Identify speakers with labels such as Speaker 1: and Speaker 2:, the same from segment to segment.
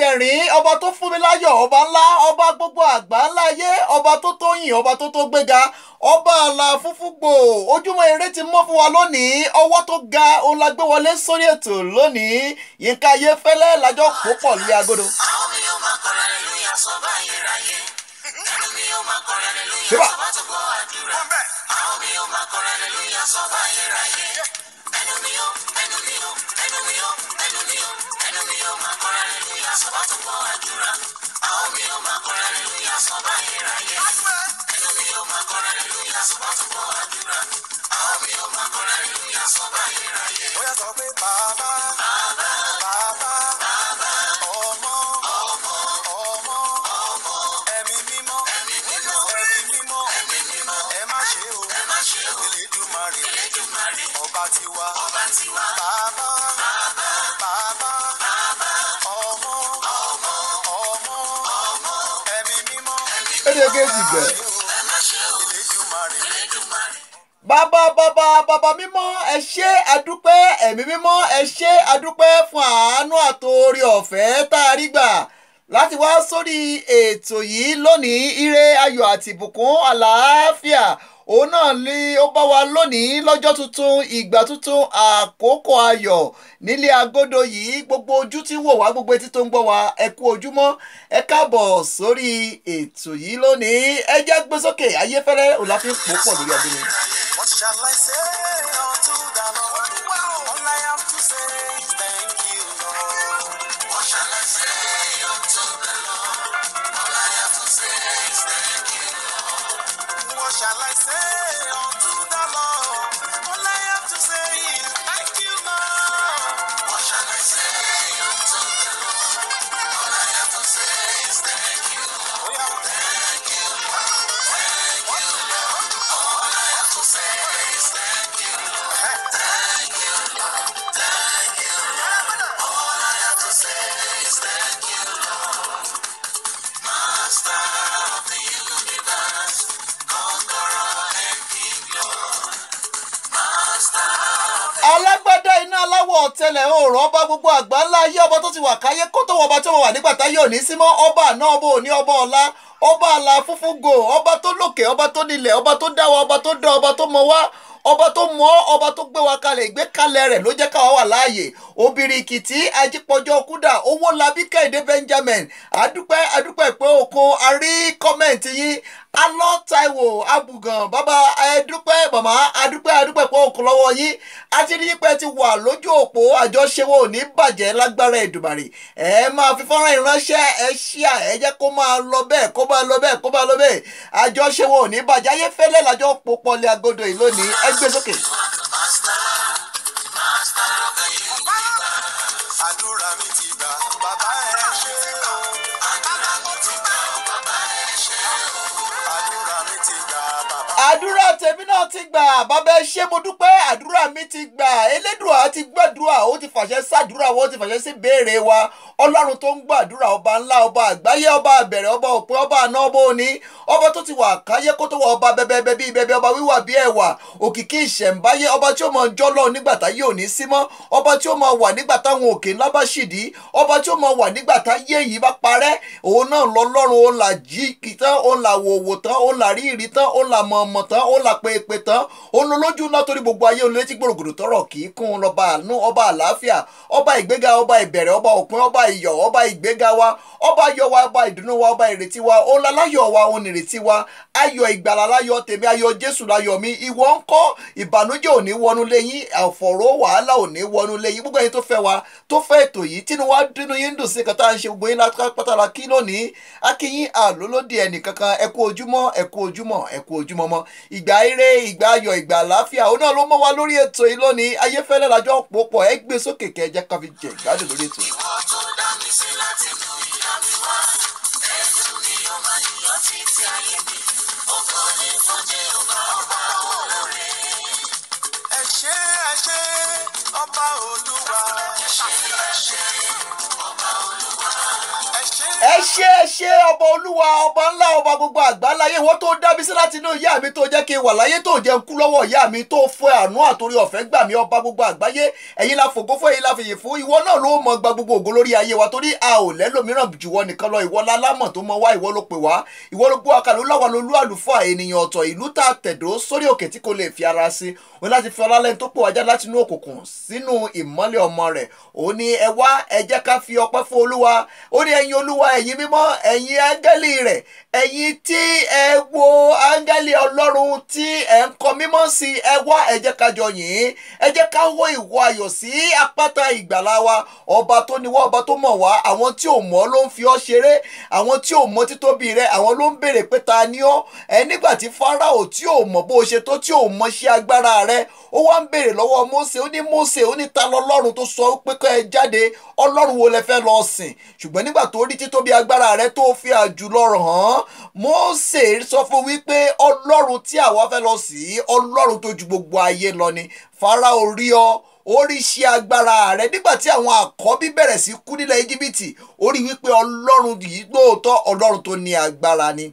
Speaker 1: dẹ̀rín ọba tó fún
Speaker 2: mi láyọ̀ ọba ńlá ọba gbogbo àgbà ńlá ọba tó tó yìn ọba tó tó gbéga ọba àlà fúnfún gbò ojúmọ́ ti mọ́ fún wa lónìí ọwọ́ tó ga òun sórí ètò lónìí yínká ayéfẹ́lẹ́ lájọ púpọ̀ lé agodo.
Speaker 3: Ẹnu mi yóò. Ẹnu mi yóò, ẹnu mi yóò, ẹnu mi yóò, mi hallelujah sọ́ba tó gbọ́ hallelujah mi yóò máa kọrin hallelujah sọ́ba tó gbọ́ àdúrà. Àwọn mi yóò máa kọrin hallelujah sọ́ba ayérayé.
Speaker 1: Bóyá sọ pé bàbá. Bàbá. Ọmọ. Ọmọ. Ẹ̀mí mímọ́. Ẹ̀mí mímọ́. Ẹ má ṣe o. Elédùmarè. Ọba tiwa. Bàbá. Bàbá.
Speaker 2: Gbẹ.
Speaker 1: Elédùmarè.
Speaker 2: bàbá bàbá bàbá mímọ́ ẹ ṣé àdúpẹ́ ẹ̀mí mímọ́ ẹ ṣé àdúpẹ́ fún àánú àtòrí ọ̀fẹ́ tá a rí gbà láti wá sórí ètò yìí lónìí ire ayọ̀ àti ìbùkún àlàáfíà òun náà ni ó bá wa lónìí lọ́jọ́ tuntun ìgbà tuntun àkókò ayọ̀ nílé agodo yìí gbogbo ojú tí ń wò wá gbogbo etí tó ń gbọ́ wa ẹ kú ojúmọ́ ẹ káàbọ̀ sórí ètò yìí lónìí ẹ jẹ́ gbé sókè ayéfẹ́lẹ́ òun la pò pọ̀ lórí agodo.
Speaker 1: What shall I say unto the Lord? All I have to say is thank you, Lord.
Speaker 3: What shall I say unto the Lord? All I have to say is thank you, Lord.
Speaker 1: Shall I say
Speaker 2: ọ̀tẹlẹ̀ oòrùn ọba gbogbo àgbà ńlá ayé ọba tó ti wà káyé kó tó wọ ọba tó wà nígbà táyé òní símọ́ ọba àná ọba òní ọba ọ̀la ọba àlà funfun gò ọba tó lòkè ọba tó nílẹ̀ ọba tó dá wa ọba tó dán ọba tó mọ wá ọba tó mọ ọba tó gbé wa kalẹ̀ ìgbékalẹ̀ rẹ̀ ló jẹ́ káwa wà láàyè. Obìrìkìtì ajípọ̀jọ́ kúdà owó labí kẹ́hìndé benjamin àdúpẹ́ àdúpẹ́ pé òkun àrí kọ́mẹ̀ntì yín alọ́ taiwo abùgàn bàbá ẹdúpẹ́ màmá adúpẹ́ adúpẹ́ pé òkun lọ́wọ́ yín. Àti rí pé ti wà lójú òpó àjọṣewò ní bàjẹ́ lágbára Èdùmàrè. Ẹ máa fi fọ́nrán ìránṣẹ́ ẹ ṣíà ẹ jẹ́ kó máa lọ bẹ́ẹ̀ kó máa lọ bẹ́ẹ̀ kó máa lọ bẹ́ẹ̀. Àjọṣewò ní bàjẹ́. Ayé fẹ́lẹ́ lájọ pòpọ̀ lé agodo yìí lónìí. Ẹ gbé sókè. Tèmi náà ti gbà. Bàbá ẹ ṣé mo dúpẹ́. Àdúrà mi ti gbà. Elédùà ti gbàdúrà. Ó ti fàṣẹ sàdúrà wa ó ti fàṣẹ sí béèrè wa. Ọlọ́run tó ń gbàdúrà ọba ńlá ọba àgbáyé ọba àbẹ̀rẹ̀ ọba òpin ọba àná ọba òní ọba tó ti wà káyé kó tó wà ọba bẹbẹbẹ bíi bẹbẹ ọba wíwà bí ẹwà òkìkí ìṣẹ̀ǹbáyé ọba tí ó mọ ọjọ́ lọ nígbà táyé ò ní sí mọ́ ọba tí ó mọ wà nígbà táwọn òkè ńlá bá ṣìdí ọba tí ó mọ wà nígbà táyé yìí bá parẹ́ òun náà lọ́lọ́run òun là jí kì tán òun là tán òun là ìrí tán òun là tán òun là pèpè tán. Òun ló lójú ńlá torí gbogbo ayé òun létí gbòrògbòdò tọrọ kì í kún un. Lọ́ba àánú ọba àlàáfíà ọba ìgbéga ọba ìbẹ̀rẹ̀ ọba òpin ọba ìyọ̀ ọba ìgbéga wa ọba ayọ̀ wa ọba ìdùnnú wa ọba ìrètí wa òun láláyọ̀ wa òun ìrètí wa. Ayọ̀ ìgbàlà láyọ̀ tèmi ayọ̀ jésù láyọ̀ mi. Ìwọ ń kọ́ ìbànújẹ́ ò ní wọnú lẹ́yìn àfọ̀rọ̀ wàhálà ò ní wọnú lẹ́yìn gbogbo ẹni tó fẹ́ wa tó fẹ́ ètò yìí tínú wa dínú yín dùn sí kàtà ń ṣe gbogbo yín látàlá kí lónìí. Akínyín àlólódì ẹnìkankan. Ẹ kú ojúmọ́ ẹ ojúmọ́ ẹ ojúmọ́ mọ́ ìgbà ire ìgbà ayọ̀ ìgbà àlàáfíà òun náà ló mọ́ wa lórí ètò yìí lónìí ayéfẹ́lẹ́ lájọ́ pòpọ̀ ẹ gbé sókè kẹjẹ ká fi jẹ ìgbádùn lórí ètò yìí.
Speaker 3: Ìwọ tó dá mi sí láti inú ìyá mi wá. Ẹ̀sùn ni yóò máa yíyọ títí ayé mi. Ògo ni fún Jèhófà ọba olóore.
Speaker 1: ẹ ṣé ẹ ṣé ọba olúwa
Speaker 3: Ẹ ṣé ẹ ṣé ọba Olúwa.
Speaker 1: ẹ ṣé
Speaker 2: ẹ ṣe ẹ ṣe ọba olúwa ọba ńlá ọba gbogbo àgbáláyé. Ìwọ tó dá mi sí láti inú ìyá mi tó jẹ́ kí n wà láyé tó jẹ́ kú lọ́wọ́ ìyá mi tó fẹ́ àánú àtòrí ọ̀fẹ́ gbà mí ọba gbogbo àgbáyé. Ẹ̀yin la fògo fún ẹ̀yin la fìyè fún. Ìwọ náà ló mọ gba gbogbo ògo lórí ayé wa torí a ò lẹ́lòmíràn jùwọ́ nìkan lọ. Ìwọ lálámọ̀ tó mọ wá ìwọ ló pè wá. Ìwọ ló gbọ́ àkàlù láwa lolú àlùfáà ènìyàn ọ̀tọ̀ ìlú tá wọn láti fi ọlálẹ́ni tó pò wájà láti inú òkùnkùn sínú ẹ̀yin mímọ́ ẹ̀yin áńgẹ́lì rẹ̀ ẹ̀yin tí ẹ wo áńgẹ́lì ọlọ́run tí ẹ ń kọ mímọ́ sí ẹ wá ẹ jẹ́ ká jọ yìn ẹ jẹ́ ká wó ìwọ ayọ̀ sí apáta ìgbàlá wa. Ọba tó ní wá ọba tó mọ̀ wá àwọn tí ò mọ̀ ló ń fi ọ́ ṣeré àwọn tí ò mọ̀ títóbi rẹ̀ àwọn ló ń béèrè pé ta ni ọ́? Ẹ nígbà tí fáráò tí ò mọ̀ bó ṣe tó tí ò mọ̀ ṣe agbára rẹ̀ ó wá ń béèrè lọ́wọ́ Mósè ó ní Mósè ó ní ta lọ́lọ́run tó sọ pé kọ́ ẹ jáde? Ọlọ́run wo lẹ fẹ́ lọ sìn? Ṣùgbọ́n nígbà tó rí títóbi agbára rẹ̀ tó fi àjùlọ án. Mósè sọ fún wípé ọlọ́run tí àwa fẹ́ lọ sí ọlọ́run tó ju gbogbo ayé lọ ni. Fáráò rí ọ oríṣi agbára rẹ. Nígbà tí àwọn àkọ́bí bẹ̀rẹ̀ sí kú nílẹ̀ íjíbítì ó rí wípé ọlọ́run yìí lóòótọ́ ọlọ́run tó ní agbára ni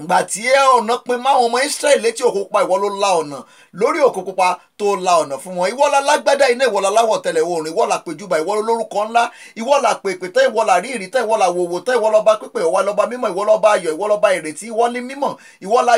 Speaker 2: ìgbà tí ọ̀nà pin máwọn ọmọ Ísírẹ́lì létí òkú pupa ìwọ ló la ọ̀nà. Lórí òkú pupa tó la ọ̀nà fún wọn. Ìwọ la lágbádá iná ìwọ la láwọ̀ tẹ̀lẹ̀ oòrùn ìwọ la péjúbà ìwọ lórúkọ ńlá. Ìwọ la pèpè tán ìwọ la rí ìrí tán ìwọ la wòwò tán ìwọ lọ́ba pípé ìwọ lọ́ba mímọ́ ìwọ lọ́ba ayọ̀ ìwọ lọ́ba ìrètí ìwọ ní mímọ́. Ìwọ la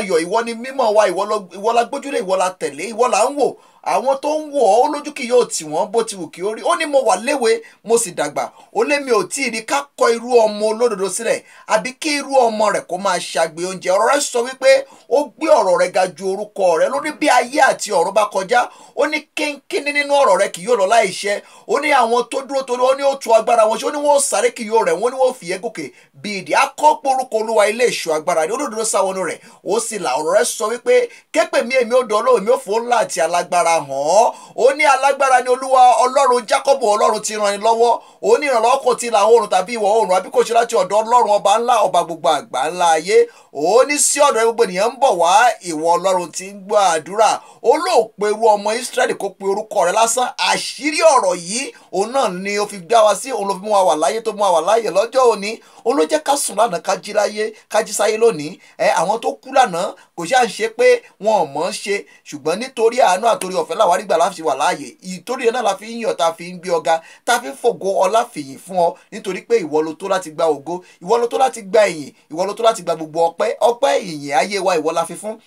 Speaker 2: àwọn tó ń wò ọ́ lójú kì yóò tì wọ́n bó ti wù kí ó rí. Ó ní mo wà léwe mo sì dàgbà. Ó lé mi ò tí ì rí ká kọ irú ọmọ olódodo sílẹ̀ àbí kí irú ọmọ rẹ̀ kó máa ṣàgbé oúnjẹ. Ọ̀rọ̀ rẹ̀ sọ wípé ó gbé ọ̀rọ̀ rẹ̀ ga ju orúkọ rẹ̀ lórí bí ayé àti ọ̀run bá kọjá ó ní kínkínní nínú ọ̀rọ̀ rẹ̀ kì yóò lọ láìṣẹ ó ní àwọn tó dúró torí ní ó tu agbára wọn ṣe ní wọn ó sáré kì yóò rẹ̀ wọ́n ní wọ́n ó fìyẹ́ gòkè bí ìdí. Akọ́pọ̀ orúkọ olúwa ilé ìṣọ́ agbára ni. Olódodo sáwọnú rẹ̀ ó sì là. Ọ̀rọ̀ rẹ̀ sọ wípé képè mí èmi ó dán olóhùn mi ó fò ńlá alágbára hàn ọ́ ó ní alágbára ni olúwa ọlọ́run Jákọ́bù ọlọ́run ti ràn ní lọ́wọ́. Ó ní ìrànlọ́wọ́ kò ti ìlà oòrùn tàbí ìwọ̀ oòrùn àbí kò ṣe láti ọ̀dọ̀ ọlọ́run ọba ńlá ọba gbogbo àgbà ńlá ayé. Ó ní sí ọ̀dọ̀ gbogbo ènìyàn ń bọ̀ wá ìwọ ọlọ́run ti ń gbọ́ àdúrà. Ó lóò pe irú ọmọ Ísírẹ́lì kó pe orúkọ rẹ̀ lásán. Àṣírí ọ̀rọ̀ yìí òun náà ni ó fi dá wa sí òun ló fi mú wa wà láyé tó mú wa wà láyé lọ́jọ́ òní. Òun ló jẹ́ ká sùn lánàá ká jí láyé ká jí sáyé lónìí. Ẹ àwọn tó kú lánàá kò ṣáà ń ṣe pé wọn ò mọ̀ ń ṣe. Ṣùgbọ́n nítorí àánú àtòrí ọ̀fẹ́ làwọn àrígbà láti wà láàyè. Ìtorí ẹ̀ náà la fi ń yàn tá a fi ń gbé ọ̀gá tá a fi ń fògo ọlá fìyìn fún ọ. Nítorí pé ìwọ ló tó láti gba ògo ìwọ ló tó láti gba ìyìn ìwọ ló tó láti gba gbogbo ọpẹ́. Ọpẹ́ ìyìn ayé wa ìwọ la fi fún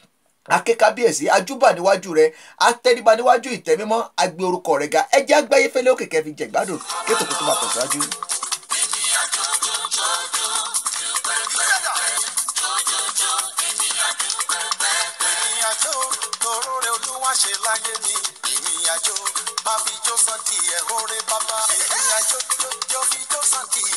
Speaker 2: akékábíyèsí ajúbà níwájú rẹ atẹríba níwájú ìtẹ́mímọ́ agbé orúkọ rẹ ga ẹjẹ agbáyé fẹlẹ òkè kẹfì jẹgbádùn kéètò kó tó máa tẹ̀síwájú.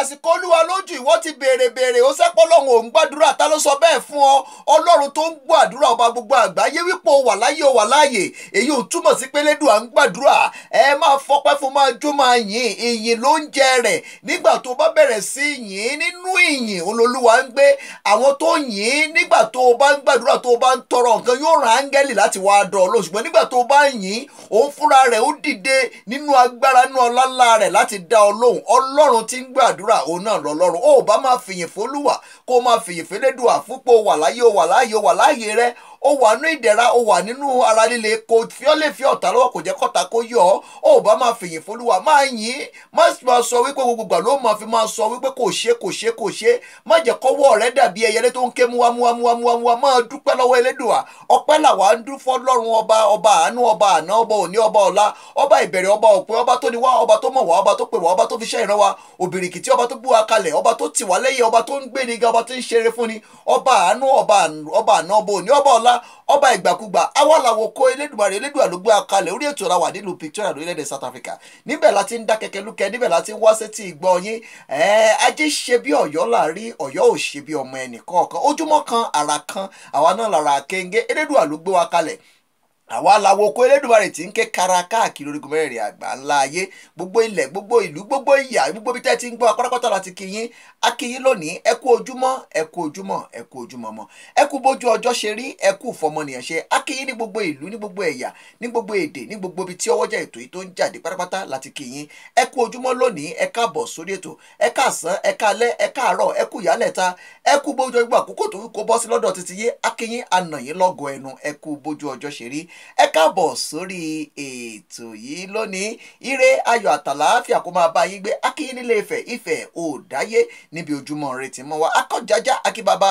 Speaker 2: àsìkò olúwa lójú ìwọ ti béèrè béèrè ó sẹ́pọ̀ lọ́hùn òun gbàdúrà ta ló sọ bẹ́ẹ̀ fún ọ? Ọlọ́run tó ń gbàdúrà ọba gbogbo àgbáyé wípé o wà láyé o wà láàyè èyí ò túmọ̀ sí pé lédùn à ń gbàdúrà. Ẹ máa fọpẹ́ fún máa jó máa yìn ìyìn ló ń jẹ rẹ̀. Nígbà tó bá bẹ̀rẹ̀ sí yìn nínú ìyìn olólùwà ń gbé. Àwọn tó yìn nígbà tó bá ń gbàdúrà tó bá ń tọrọ lóhùn ọlọ́run tí ń gbàdúrà òun náà lọ́lọ́run. Ó bá máa fìyìn fólúwà kó máa fìyìn fẹ́lẹ́dùà fúnpọ̀ wà láyé o wà láàyè o wà láàyè rẹ ó wà nínú ìdẹ̀ra ó wà nínú ara líle. Kò fi ọ́ lè fi ọ̀tá lọ́wọ́ kò jẹ́ kọ́ta kó yọ. Ọ́ ó bá máa fìyìn fólúwà máa yìn. Má máa sọ wípé gbogbo gbà ló máa fi máa sọ wípé kò ṣe kò ṣe kò ṣe. Má jẹ́ kọ́wọ́ rẹ dàbí ẹyẹlé tó ń ké muwamuwamuwamuwa máa dúpẹ́ lọ́wọ́ elédùà. Ọpẹ́ làwa ń dún fọlọ́run ọba ọba àánú ọba àná ọba òní ọba ọ̀la ọba ìbẹ̀rẹ̀ ọba òpin ọba tó ní wá ọba tó mọ̀ wá ọba tó pè wá ọba tó fi ṣẹ́ ìran wa. Òbìrìkìtì ọba tó gbé kalẹ̀ ọba tó tì wá lẹ́yìn ọba tó ń gbé ni ga ọba tó ń ṣeré fún ni. Ọba àánú ọba àná ọba òní ọba ọ̀la ọba ìgbàkúgbà awàlàwò kó elédùmarè elédùà ló gbé akalẹ̀ orí ètò ọ̀la wà nílùú Victoria lórílẹ̀‐èdè South Africa. Níbẹ̀ la ti ń dá kẹ̀kẹ́ lúkẹ́ níbẹ̀ la ti ń wá sétí ìgbọ́ yín. Ajé ṣe bí ọ̀yọ́ là rí ọ̀yọ́ ò ṣe bí ọmọ ẹnì kọ̀ọ̀kan ojúmọ́ kan àrà kan àwa náà lára kéńgé elédùà ló gbé wa kalẹ̀ àwa làwọn oko elédùnmarè tí ń ké kara káàkiri orígun mẹ́rẹ̀ẹ̀rin àgbà ńlá ayé. Gbogbo ilẹ̀ gbogbo ìlú gbogbo ìyà gbogbo ibi tẹ́ ti ń gbọ́ apárápátá láti kíyín akíyín lónìí. Ẹ kú ojúmọ́ ẹ kú ojúmọ́ ẹ kú ojúmọ́ mọ́. Ẹ kú bójú ọjọ́ ṣe rí ẹ kú fọmọnìyàn ṣe. Akíyín ní gbogbo ìlú ní gbogbo ẹ̀yà ní gbogbo èdè ní gbogbo ibi tí ọwọ́jà ètò yìí tó ń ẹ káàbọ̀ sórí ètò yìí lónìí. Ire ayọ̀ àtàlàáfíà kó máa bá yín gbé. Akíyín nílé Ifẹ̀ Ifẹ̀ òòdáyé níbi ojúmọ́ rẹ ti mọ́ wa. Akọ́jájá akíbaba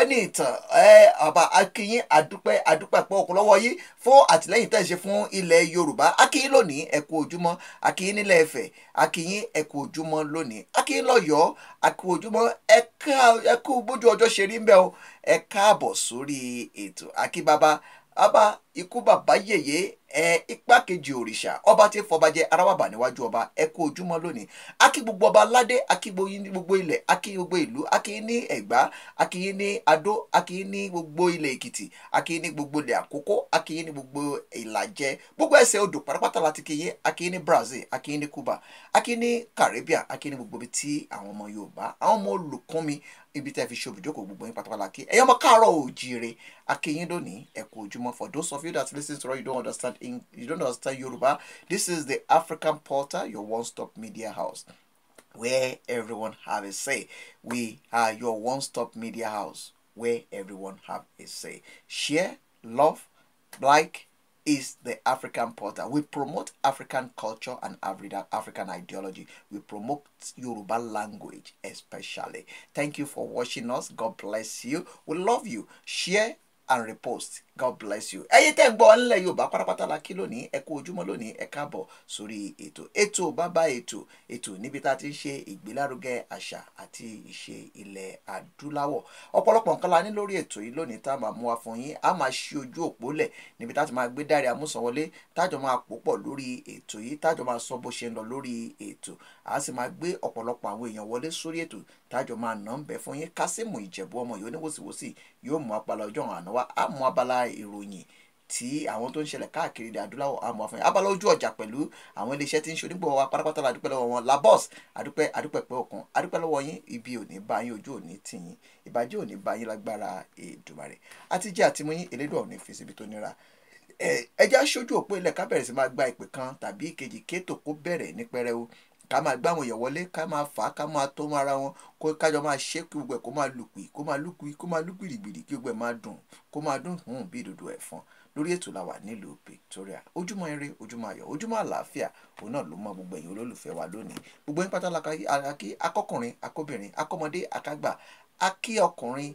Speaker 2: ẹni ìtàn ẹ ọba akíyín adúpẹ́ adúpẹ́ pọ̀ òkun lọ́wọ́ yìí fún àtìlẹ́yìn tẹ́ ṣe fún ilẹ̀ Yorùbá. Akíyín lónìí ẹ kú ojúmọ́. Akíyín nílẹ̀ Ifẹ̀ akíyín ẹ kú ojúmọ́ lónìí. Akíyín lọ́yọ̀ọ́ ẹ kú ojúmọ́. Ẹ kú bójú ọjọ́ ṣe rí ń bẹ́ o. Ẹ káàbọ̀ sórí ètò akíbaba abá ikú bàbá yèyé ẹ igbákejì òrìṣà ọba tí fọbajẹ arábàbà níwájú ọba ẹ kú ojúmọ́ lónìí akí gbogbo ọba aládé akí gbogbo ilẹ̀ akí gbogbo ìlú akí ní ẹ̀gbá akí ní adó akí ní gbogbo ilẹ̀ èkìtì akí ní gbogbo ilẹ̀ àkókò akí ní gbogbo ìlàjẹ gbogbo ẹsẹ̀ odò pátápátá láti kíyé akí ní brazil akí ní cuba akí ní caribbean akí ní gbogbo ibi tí àwọn ọmọ yorùbá àwọn ọmọ olùkún mi ibi tẹ́ fi ṣòbí jókòó gbogbo yín pátápátá kí ẹ̀yọ́ ọmọ káàárọ̀ oòjíire. Akínyín lónìí. Ẹ kú ojúmọ́. For those of you that listen to you don't understand in you don't understand Yoruba this is the African Portal your one-stop media house where everyone have a say. We are your one-stop media house where everyone have a say. Share love like is the African Portal. We promote African culture and African African ideology. We promote Yoruba language especially. Thank you for watching us. God bless you. We love you. Share and repost. God bless you. ẹ̀yin tẹ́ ń gbọ́ nílẹ̀ Yorùbá pátápátá la kí lónìí ẹ kú ojúmọ́ lónìí ẹ káàbọ̀ sórí ètò ètò bàbá ètò ètò níbi tá a ti ń ṣe ìgbélárugẹ àṣà àti ìṣe ilẹ̀ adúláwọ̀. Ọ̀pọ̀lọpọ̀ nǹkan la ní lórí ètò yìí lónìí tá a máa mú wa fún yín. A máa ṣí ojú òpó lẹ̀ níbi tá a ti máa gbé Dáre Amúsànwọlé tájọ máa pò pọ̀ lórí ètò yìí tájọ máa sọ bó ṣe ń lọ lórí ètò. A sì máa gbé ọ̀pọ̀lọpọ̀ àwọn èèyàn wọlé sórí ètò tájọ máa nà ń bẹ fún yín. Kásímù Ìjẹ̀bú ọmọ yìí oníwòsíwòsí yóò mú abala ọjọ́ àná wa á mú abala ìròyìn tí àwọn tó ń ṣẹlẹ̀ káàkiri ilẹ̀ adúláwọ̀ àmọ́ àfọyín abala ojú ọjà pẹ̀lú àwọn iléeṣẹ́ tí ń ṣe onígbọ̀wọ́ wa pátápátá la dúpẹ́ lọ́wọ́ wọn. Labos adúpẹ́ adúpẹ́ pẹ́ òkun adúpẹ́ lọ́wọ́ yín. Ibi ò ní bá yín ojú ò ní tì yín. Ìbàjẹ́ ò ní bá yín lágbára Èdùmàrè. Àti jẹ́ àti mú yín elédùn ní fi síbi tó nira. Ẹja aṣojú òpó ilẹ̀ ká bẹ̀rẹ̀ sí máa gba ìpè kan tàbí ìkejì kéètò kó bẹ̀rẹ̀ ní pẹrẹu ká máa gbá àwọn èèyàn wọlé ká máa fà á ká máa tó ara wọn kó kájọ máa ṣe kí gbogbo ẹ̀ kó máa lùpì kó máa lùpì kó máa lùpìrìgbìrì kí gbogbo ẹ̀ máa dùn kó máa dùn hùn bí ìdòdò ẹ̀fọn. Lórí ètò la wà nílùú Victoria. Ojúmọ́ ire ojúmọ́ ayọ̀ ojúmọ́ àlàáfíà òun náà ló mọ gbogbo ẹ̀yin olólùfẹ́ wa lónìí. Gbogbo yín pátá akí akọkùnrin akóbìnrin akọmọdé akágbà akí ọkùnrin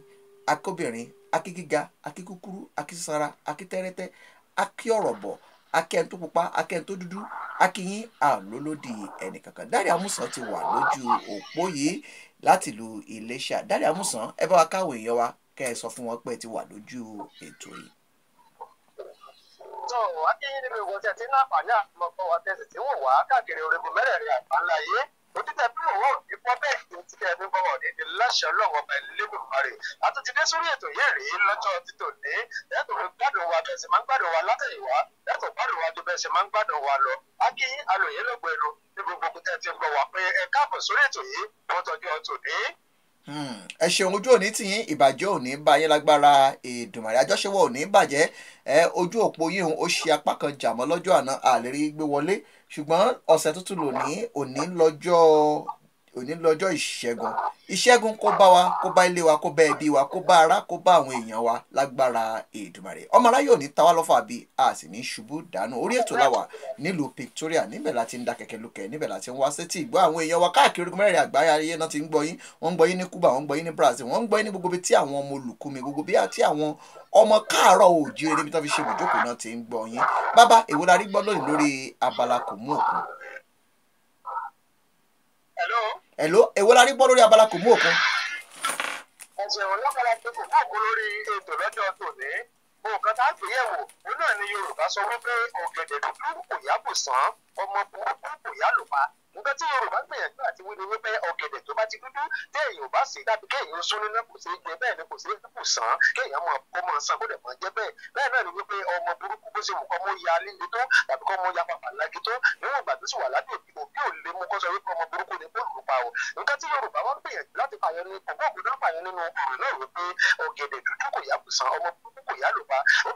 Speaker 2: akóbìnrin akí gíga akí kúkúrú akí akẹ́ni tó pupa akẹ́ni tó dúdú akínyín àlólódì ẹnìkankan. Dáre Amúsàn ti wà lójú òpó yìí láti lu Iléṣà. Dáre Amúsàn ẹ bá wa káwọn èèyàn wa kẹ́ ẹ sọ fún wọn pé ẹ ti wà lójú ètò yìí.
Speaker 3: Tó akínyìn níbi ìwọ tí a ti ní àǹfààní àmọ́kọ́ wa tẹ̀sí tí wọ́n wá káàkiri orígun mẹ́rẹ̀ẹ̀rin àgbáńlá yé
Speaker 4: òtítẹ́ bí òwò ìfọ́ bẹ́ẹ̀ ni ti kẹ́ ẹni bọ́wọ̀ ní ní láṣẹ ọlọ́wọ́ ọba ẹlẹ́dùnmarè àtúntí dé sórí ètò yìí rèé lọ́jọ́ títò ní ẹ̀tọ́ gbádùn wa bẹ́ẹ̀ sì máa ń gbádùn wa látẹ̀yìnwá. Ẹ̀tọ́ gbádùn wa ju bẹ́ẹ̀ sì máa ń gbádùn wa lọ. Akí alòyè lọ́gbẹ̀ẹ́nu ní gbogbo tẹ́ ti gbọ́ wa pé ẹ káàbọ̀ sórí ètò yìí wọ́n tọ́jú ọtò ní.
Speaker 2: ẹ ṣeun ojú òní tì yín ìbàjẹ́ òní bá yín lágbára èdùmàrè àjọṣewọ́ òní bàjẹ́. Ẹ ojú òpó yín ó ṣe apá kan jàmọ́ lọ́jọ́ àná àlérí gbé wọlé ṣùgbọ́n ọ̀sẹ̀ tuntun lòní òní lọ́jọ́ òní lọ́jọ́ ìṣẹ́gun. Ìṣẹ́gun kó bá wa kó bá ilé wa kó bá ẹbí wa kó bá ara kó bá àwọn èèyàn wa lágbára èdùmàrè. Ọmọ aráyé ta wá lọ́fà bí a sì ní ṣubú dànù. Orí ètò làwà nílùú Victoria níbẹ̀ láti ń da kẹ̀kẹ́ lukẹ̀ níbẹ̀ láti ń wá sétí. Ìgbọ́ àwọn èèyàn wa káàkiri ogun mẹ́rin àgbáyé ayé náà ti ń gbọ́ yín. Wọ́n ń gbọ́ yín ní Cuba wọ́n ń gbọ́ ní Brazil wọ́n ń gbọ́ yín ní gbogbo ibi tí àwọn ọmọ olùkúmi gbogbo bí ọmọ káàárọ̀ òjíire níbi tó fi ṣe ibùjókòó náà ti ń gbọ́ yín. Bàbá èwo la rí gbọ́ lónìí lórí abala kò mú òkun
Speaker 4: Hello?
Speaker 2: èwo la rí gbọ́ lórí abala kò mú òkun
Speaker 4: ẹ̀sìn kan la gbé kò kóòkó lórí ètò lọ́jọ́ tòní. Nǹkan tá a gbé yẹ̀wò òun náà ni Yorùbá sọ wípé ọ̀gẹ̀dẹ̀ dúdú kò yá ọmọ burúkú kò yá lò pa nǹkan tí Yorùbá gbìyànjú àti wí ni wípé ọ̀gẹ̀dẹ̀ tó bá ti dúdú téèyàn bá sí tàbí kéèyàn sún nínú kò sí jẹ bẹ́ẹ̀ ni kò sí kò sàn kéèyàn mọ̀ kó mọ̀ sàn kó dẹ̀ mọ̀ jẹ́ bẹ́ẹ̀. Bẹ́ẹ̀ náà ni wípé ọmọ burúkú bó ṣe wù kọ́ mọ́ ya líle tó tàbí kọ́ mọ́ ya pàpà lági tó níwọ̀n ìgbà tó sì wà lábẹ́ òbí ò lè mú kó sọ wípé ọmọ burúkú ni bóòlù pa o. Nǹkan tí Yorùbá wọn pa. Ó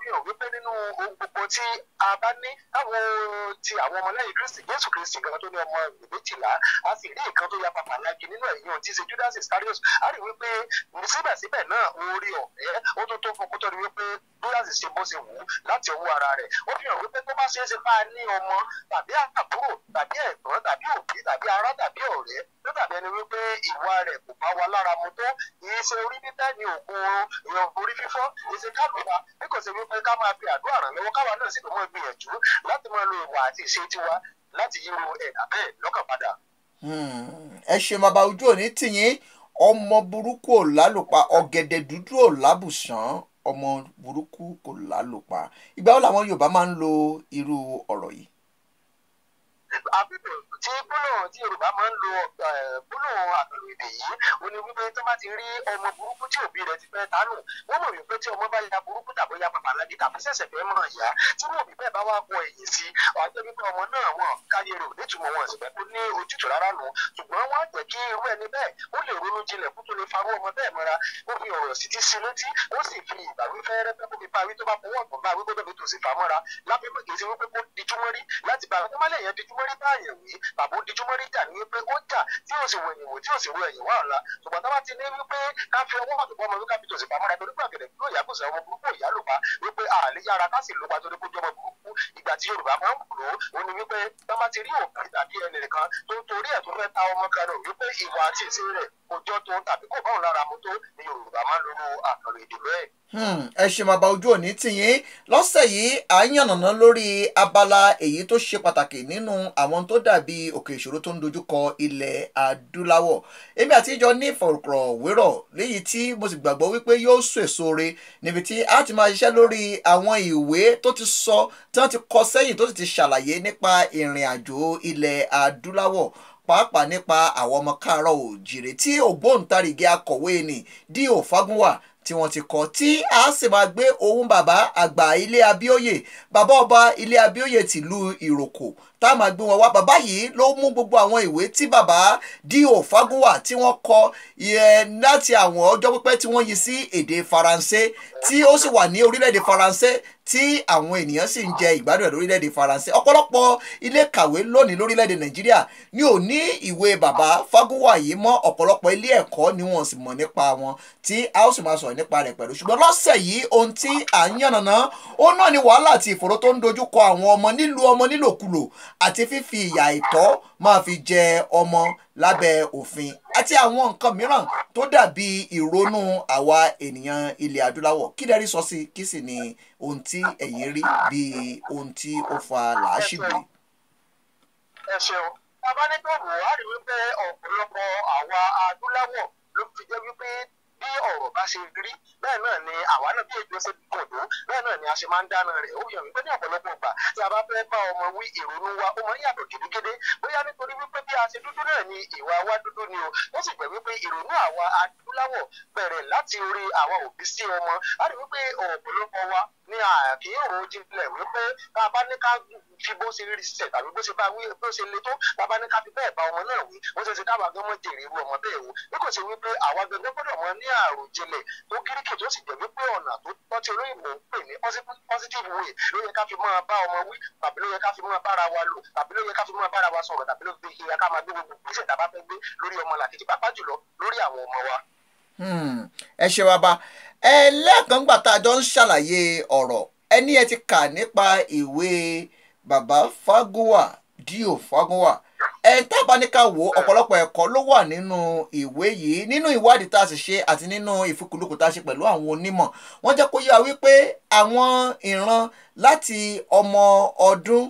Speaker 4: méjìlá. A sì rí nǹkan tó ya pàpà lági nínú ẹ̀yìn tí ṣe Judas Iscariot. A rí wípé síbẹ̀síbẹ̀ náà orí ọ̀fẹ́ ó tún tó fún kó tó rí wípé Judas ṣe bó ṣe wù ú láti ọwọ́ ara rẹ̀. Ó fi hàn wípé tó bá ṣeé ṣe máa ní ọmọ tàbí àbúrò tàbí ẹ̀gbọ́n tàbí òbí tàbí ará tàbí ọ̀rẹ́. Tó dàbí ẹni wípé ìwà rẹ̀ kò bá wa lára mu tó. Kìí ṣe orí bíbẹ́ ní oògùn orí fífọ́. Kìí ṣe káàbùbá bí kò ṣe wípé ká máa fi àdúrà ràn lọ́wọ́ káwa náà sì tó mọ́ gbìyànjú láti máa lo ìwà àti ìṣe tiwa láti yíro ẹ̀dá bẹ́ẹ̀ lọ́kàn padà.
Speaker 2: ẹ ṣe bàbá ojú òní tìyín ọmọ burúkú ò lálòpá ọ̀gẹ̀dẹ̀ dúdú ò lábùsàn ọmọ burúkú kò lálòpá ìgbà wo làwọn Yorùbá máa ń lo irú ọ̀rọ̀ yìí.
Speaker 4: àbíbò tí gbólóhùn tí Yorùbá máa ń lo gbólóhùn àpèlú èdè yìí wípé tó bá ti rí ọmọ burúkú tí òbí rẹ̀ ti fẹ́ tánù wọ́n mọ̀ wípé tí ọmọ bá ya burúkú tàbí ya babaláji tàbí ṣẹ̀ṣẹ̀ fẹ́ mọ̀ ya tí wọ́n òbí bẹ́ẹ̀ bá wá kọ ẹ̀yìn sí ọjọ́ wípé ọmọ náà wọn káyé rò nítumọ̀ wọn sì fẹ́ kó ní ojútùú rárá nù. Ṣùgbọ́n wọ́n jẹ́ kí irú ẹni bẹ́ẹ̀ ó lè ronú jinlẹ̀ kó tó lè tàbí ó dijúmọ́ rí jà ní wípé ó jà tí ó sì wọ ẹ̀yìn wò tí ó sì wọ ẹ̀yìn wá ọ̀la. Ṣùgbọ́n tá bá ti ní wípé ká fi ọwọ́ àtùkọ́ ọmọ wípé kábíyèsí sì pamọ́ra torí pé àgẹ̀dẹ̀ yóò yàgò sí ọmọ burúkú ìyá ló pa wípé àlè yára ká sì ló pa torí kójú ọmọ burúkú. Ìgbà tí Yorùbá máa ń lò ó ní wípé tá bá ti rí òbí tàbí ẹnìkan tó ń torí ẹ̀ tó fẹ́ ta ọmọ kan rẹ̀ wípé ìwà àti ìṣe rẹ̀ kò jọ tó tàbí kò báwọn lára mu tó ní Yorùbá máa ń lo àkàrò èdè bẹ́ẹ̀.
Speaker 2: Ẹ ṣe máa ba ojú òní tìyín lọ́sẹ̀ yìí à ń yànnàná lórí abala èyí tó ṣe pàtàkì nínú àwọn tó dàbí òkè ìṣòro tó ń dojúkọ ilẹ̀ adúláwọ̀. Èmi àti ìjọ ní ìfọ̀rọ̀wérọ̀ léyìí tí mo sì gbàgbọ́ wípé yóò so èso re níbi tí a ti máa ṣiṣẹ́ lórí àwọn ìwé tó ti sọ tí wọ́n ti kọ sẹ́yìn tó sì ti ṣàlàyé nípa ìrìn àjò ilẹ̀ adúláwọ̀ pàápàá nípa àwọn ọmọ káàárọ̀ òjìrè tí ògbóǹtarìgì akọ̀wé ni D.O. Fágúnwà tí wọ́n ti kọ́ tí a sì máa gbé ohun bàbá àgbà ilé abíóyè bàbá ọba ilé abíóyè tìlú ìròkò tá a máa gbé wọn wá bàbá yìí ló mú gbogbo àwọn ìwé tí bàbá D.O. Fágúnwà tí wọ́n kọ láti àwọn ọjọ́ pípẹ́ tí wọ́n yí sí èdè faransé tí ó sì wà ní orílẹ̀-èdè faransé tí àwọn ènìyàn sì ń jẹ ìgbádùn ẹ̀ lórílẹ̀‐èdè faransé. Ọ̀pọ̀lọpọ̀ ilé kàwé lónìí lórílẹ̀‐èdè nàìjíríà ni ò ní ìwé bàbá fágúnwà yìí mọ́. Ọ̀pọ̀lọpọ̀ ilé ẹ̀kọ́ ni wọ́n sì mọ̀ nípa wọn tí a ó sì máa sọ̀rọ̀ nípa rẹ̀ pẹ̀lú. Ṣùgbọ́n lọ́sẹ̀ yìí ohun tí à ń yànnàná ó náà ni wàhálà àti ìfòró tó ń dojú kọ àwọn ọmọ nílùú ọmọ nílòkulò àti fífi ìyà ìtọ́ máa fi jẹ ọmọ lábẹ́ òfin àti àwọn nǹkan mìíràn tó dàbí ìrònú àwa ènìyàn ilẹ̀ adúláwọ̀. Kí lẹ́rí sọ sí kí sì ni ohun tí ẹ̀yin rí bí ohun tí ó fa làásìgbè.
Speaker 4: ẹ ṣeun. Bàbá ní pé wò á rí wípé ọ̀pọ̀lọpọ̀ àwa adúláwọ̀ ló fi jẹ́ wípé bí ọ̀rọ̀ bá ṣe rí bẹ́ẹ̀ náà ni àwa náà bí èjò ṣe dùn tó bẹ́ẹ̀ náà ni a ṣe máa ń dáná rẹ̀. Ó yẹ wípé ní ọ̀pọ̀lọpọ̀ ìgbà tí a bá fẹ́ bá ọmọ wí ìrònú wa ó máa ń yàtọ̀ gidigidi. Bóyá nítorí wípé bí a ṣe dúdú náà ni ìwà wa dúdú ni o ó sì jẹ́ wípé ìrònú àwa adúláwọ̀ bẹ̀rẹ̀ láti orí àwọn òbí sí ọmọ. Rí wípé ọ̀pọ̀lọpọ̀ wa ní àkíyèrò jinlẹ̀ wípé tá a bá ní ká fi bó ṣe rí sísẹ̀ tàbí bó ṣe bá wí bó ṣe le tó tá a bá ní ká fi bẹ́ẹ̀ bá ọmọ náà wí bó ṣe ṣe káwa gan mọ́ jèrè irú ọmọ bẹ́ẹ̀ o bí kò ṣe wípé àwa gangan gbọ́dọ̀ mọ ní àròjinlẹ̀ tó kíríkì tó sì jẹ́ wípé ọ̀nà tó tọ́ tí olóyìnbó ń pè ní positive way ló yẹ ká fi máa bá ọmọ wí tàbí ló yẹ ká fi máa bára wa lò tàbí ló yẹ ká fi máa bára wa sọ̀rọ̀ tàbí ló yẹ ká máa gbé gbogbo gbèsè tá a bá fẹ́ wa.
Speaker 2: ẹ ṣe bàbá. ẹ lẹ́ẹ̀kan gbà tá a jọ ń ṣàlàyé ọ̀rọ̀. Ẹni ẹ ti kà nípa ìwé bàbá Fagunwa Dio Fagunwa ẹ tábà ní ká wò ọ̀pọ̀lọpọ̀ ẹ̀kọ́ ló wà nínú ìwé yìí. Nínú ìwádìí tá a sì ṣe àti nínú ìfikùnlukùn tá a ṣe pẹ̀lú àwọn onímọ̀ wọ́n jẹ́ kó wa wípé àwọn ìran láti ọmọ ọdún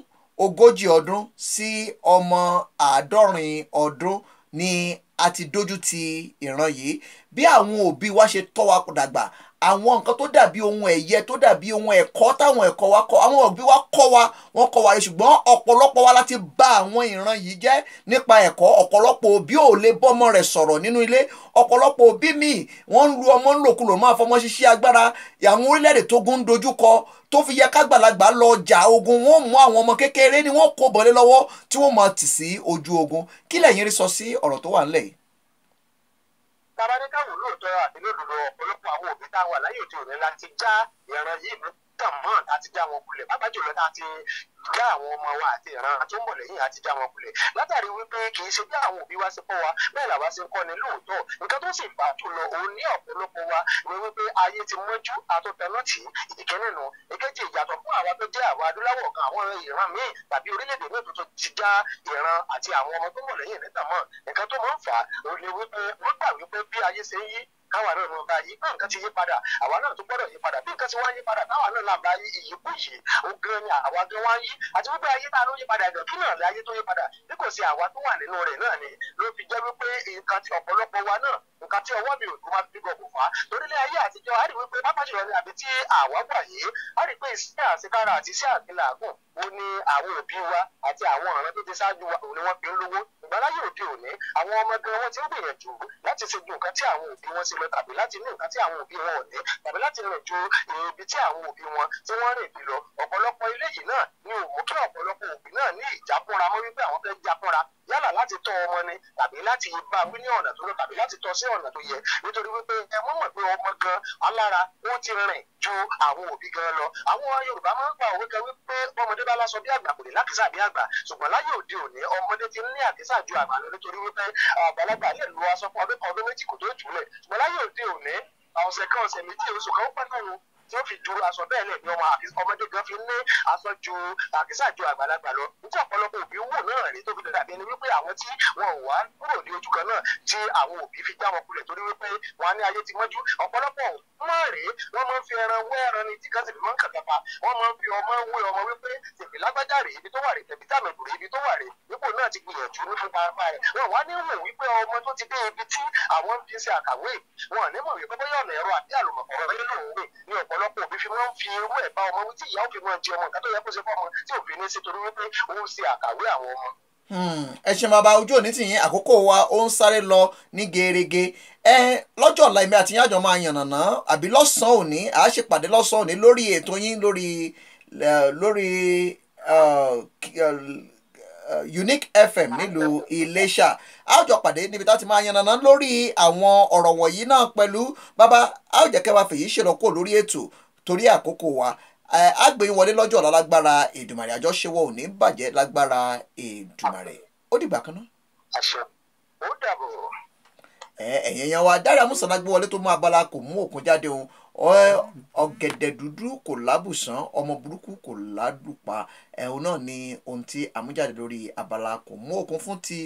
Speaker 2: ogójì ọdún sí ọmọ àádọ́rin ọdún ni a ti ti ìran yìí. Bí àwọn òbí wa ṣe tọ́ wa dàgbà àwọn nǹkan tó dàbí ohun ẹ̀yẹ tó dàbí ohun ẹ̀kọ́ táwọn ẹ̀kọ́ wa kọ́ àwọn òbí wa kọ́ wa wọ́n kọ́ wa rẹ̀ ṣùgbọ́n ọ̀pọ̀lọpọ̀ wa láti bà àwọn ìran yìí jẹ́ nípa ẹ̀kọ́. Ọ̀pọ̀lọpọ̀ òbí ò lè bọ́mọ rẹ̀ sọ̀rọ̀ nínú ilé. Ọ̀pọ̀lọpọ̀ òbí míì wọ́n ń lu ọmọ ńlòkulò máa fọmọ ṣiṣẹ́ agbára. Àwọn orílẹ̀-èdè tó gún dojú kọ tó fi yẹ kágbàlagbà lọ jà ogun wọn mú àwọn ọmọ kékeré ni wọ́n kó bọ̀lé lọ́wọ́ tí wọ́n máa tì sí ojú ogun. Kí lẹ̀yin rí sọ sí ọ̀rọ̀ tó wà ńlẹ̀ yìí
Speaker 4: tabaníkà wò lóòótọ́ àti lódodo ọ̀pọ̀lọpọ̀ àwọn òbí tá a wà láyé òde òní láti já ìran yìí mú tàn mọ́ láti já wọn kulẹ̀. Pápá jùlọ láti já àwọn ọmọ wa àti ìran tó ń lẹ́yìn àti já wọn kulẹ̀. Látàrí wípé kì í ṣe bí àwọn òbí wa ṣe kọ́ wa bẹ́ẹ̀ làwa ṣe kọ́ ni lóòótọ́. Nǹkan tó sì fà á tó lọ òun ní ọ̀pọ̀lọpọ̀ wa ni wípé ayé ti mọ́jú àtọ̀tẹ̀nà tì ìkíní nu ìkejì ìyàtọ̀ fún àwa tó jẹ́ àwa adúláwọ̀ kan àwọn ìran míì tàbí orílẹ̀-èdè míì tó ti já ìran àti àwọn ọmọ tó ń lẹ́yìn níta mọ́. Nǹkan tó máa ń fà á òun ni wípé wọ́n gbà wípé bí ayé ṣe ń yí káwa náà lọ bá yí pé nǹkan ti yí padà àwa náà tó gbọ́dọ̀ yí padà. Bí nǹkan ti wá yí padà káwa náà là bá yí ìyíkú yìí ó gan ni àwa gan wá yí. Àti wípé ayé tá a ló yí padà ẹ̀dọ̀ kí náà lé ayé tó yí padà. Bí kò sí àwa tó wà nínú rẹ̀ náà ni ló fi jẹ́ wípé nǹkan tí ọ̀pọ̀lọpọ̀ wa náà nǹkan tí ọwọ́ mi ò tó máa fi gbọ̀gbọ̀ fà á. Torílẹ̀ ayé àtijọ́ á rí wípé pápá jùlọ ní àbí tí àwa wà yìí á rí pé ti ni ń ti ń lọ tàbí láti ní nǹkan tí àwọn òbí wọn ò ní tàbí láti rìn ju ibi tí àwọn òbí wọn tí wọ́n rìn bí lọ. Ọ̀pọ̀lọpọ̀ ilé náà ni ò mú òbí náà ní ìjákúnra mọ́ wípé àwọn fẹ́ jákúnra yálà láti tọ́ ọmọ ni tàbí láti bá wí ní ọ̀nà tó lọ tàbí láti tọ́ sí ọ̀nà tó yẹ. Nítorí wípé ẹ wọ́n mọ̀ pé ọmọ gan alára wọ́n ti rìn ju àwọn òbí gan lọ. Àwọn Yorùbá máa ń pa òwe kan wípé ọmọdé bá lásọ bí àgbà kò lè lákìsà bí àgbà. Ṣùgbọ́n láyé òde òní ọmọdé ti ní àkísà ju àgbà lọ nítorí wípé àgbàlagbà lè lo aṣọ fún ọdún kan ọdún méjì kò tó jùlẹ̀. Ṣùgbọ́n láyé òde òní ọ̀sẹ̀ kan ọ̀sẹ̀ méjì oṣù kan ó pẹ́ náà tí ó fi ju aṣọ bẹ́ẹ̀ lẹ̀ ní ọmọ ọmọdé gan fi ní aṣọ ju àkísà ju àgbàlagbà lọ. Nítorí ọ̀pọ̀lọpọ̀ òbí wò náà rí tó fi dàbí ẹni wípé àwọn tí wọn ò wá kúrò ní ojú kan náà tí àwọn òbí fi já wọn kulẹ̀ torí wípé wọn á ní ayé ti mọ́jú. Ọ̀pọ̀lọpọ̀ mọ́ rèé wọ́n máa ń fi ẹran wẹ́ ẹran ní tí kan máa ń kàkàfà wọ́n máa ń fi ọmọ wé ọmọ wípé tèmi lágbájá rèé ibi tó wà rèé tẹ̀bí tàmẹ̀dù rèé ibi tó wà rèé. Nípò náà ti gbìyànjú ní fún rẹ̀. Wọn wá ní wò wípé ọmọ tó ti dé ibi tí àwọn fi ṣe àkàwé. Wọn ní mọ̀ wípé bóyá ọ̀nà ẹ̀rọ àbí àlùmọ̀kọ́rọ́ nínú òun ní ọ̀pọ̀lọpọ̀ òbí fi máa ń fi irú ẹ̀ bá ọmọ wí tí ìyá òfin máa jẹ ọmọ nǹkan yẹ kó ṣe fún ọmọ tí òfin ní ṣe torí wípé òun ṣe àkàwé àwọn ọmọ.
Speaker 2: Ẹ ṣe ba ojú òní tìyín àkókò wa ó ń sáré lọ ní gerege. Ẹ lọ́jọ́ ọ̀la èmi àti yájọ máa yànnàná àbí lọ́sàn-án òní à á ṣèpàdé lọ́sàn-án òní lórí ètò yín lórí lórí Unique FM nílùú Iléṣà. A ó jọ pàdé níbi tá a ti máa yànnàná lórí àwọn ọ̀rọ̀ wọ̀nyí náà pẹ̀lú. Bàbá a ó jẹ́ kẹ́ wá fèyí ṣèrànkó lórí ètò torí àkókò wa. Àgbẹ̀yìn wọlé lọ́jọ́ ọ̀la lágbára Èdùmàrè. Àjọṣewọ́ ò ní bàjẹ́ lágbára Èdùmàrè. Ó dìgbà kan náà.
Speaker 4: àṣẹ. Ó dàbọ̀.
Speaker 2: ẹ̀yìn yẹn wa Dáre Amúsànà gbé wọlé tó mú abala kò mú òkun jáde òun ọ̀gẹ̀dẹ̀ dúdú kò lábùsàn ọmọ burúkú kò ládùpá ẹ̀hún náà ni ohun tí àmújáde lórí abala kò mú òkun fún ti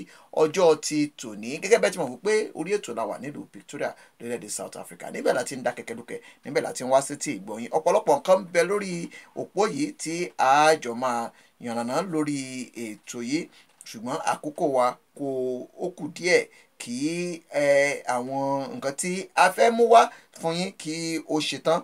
Speaker 2: ọjọ́ ti tòní. Gẹ́gẹ́ bẹ́ẹ̀ tí mo wò pé orí ètò la wà nílùú Victoria lórílẹ̀‐èdè South Africa. Níbẹ̀ la ti ń dá kẹ̀kẹ́ lókè níbẹ̀ la ti ń wá sí ti ìgbọ̀nyìn. Ọ̀pọ̀lọpọ̀ nǹkan ń bẹ lórí òpó yìí tí àjọ máa yànnàná lórí ètò yìí ṣùgbọ́n àkókò wa kò ó kù díẹ̀ kí àwọn nǹkan tí a fẹ́ mú wá fún yín kí ó ṣetán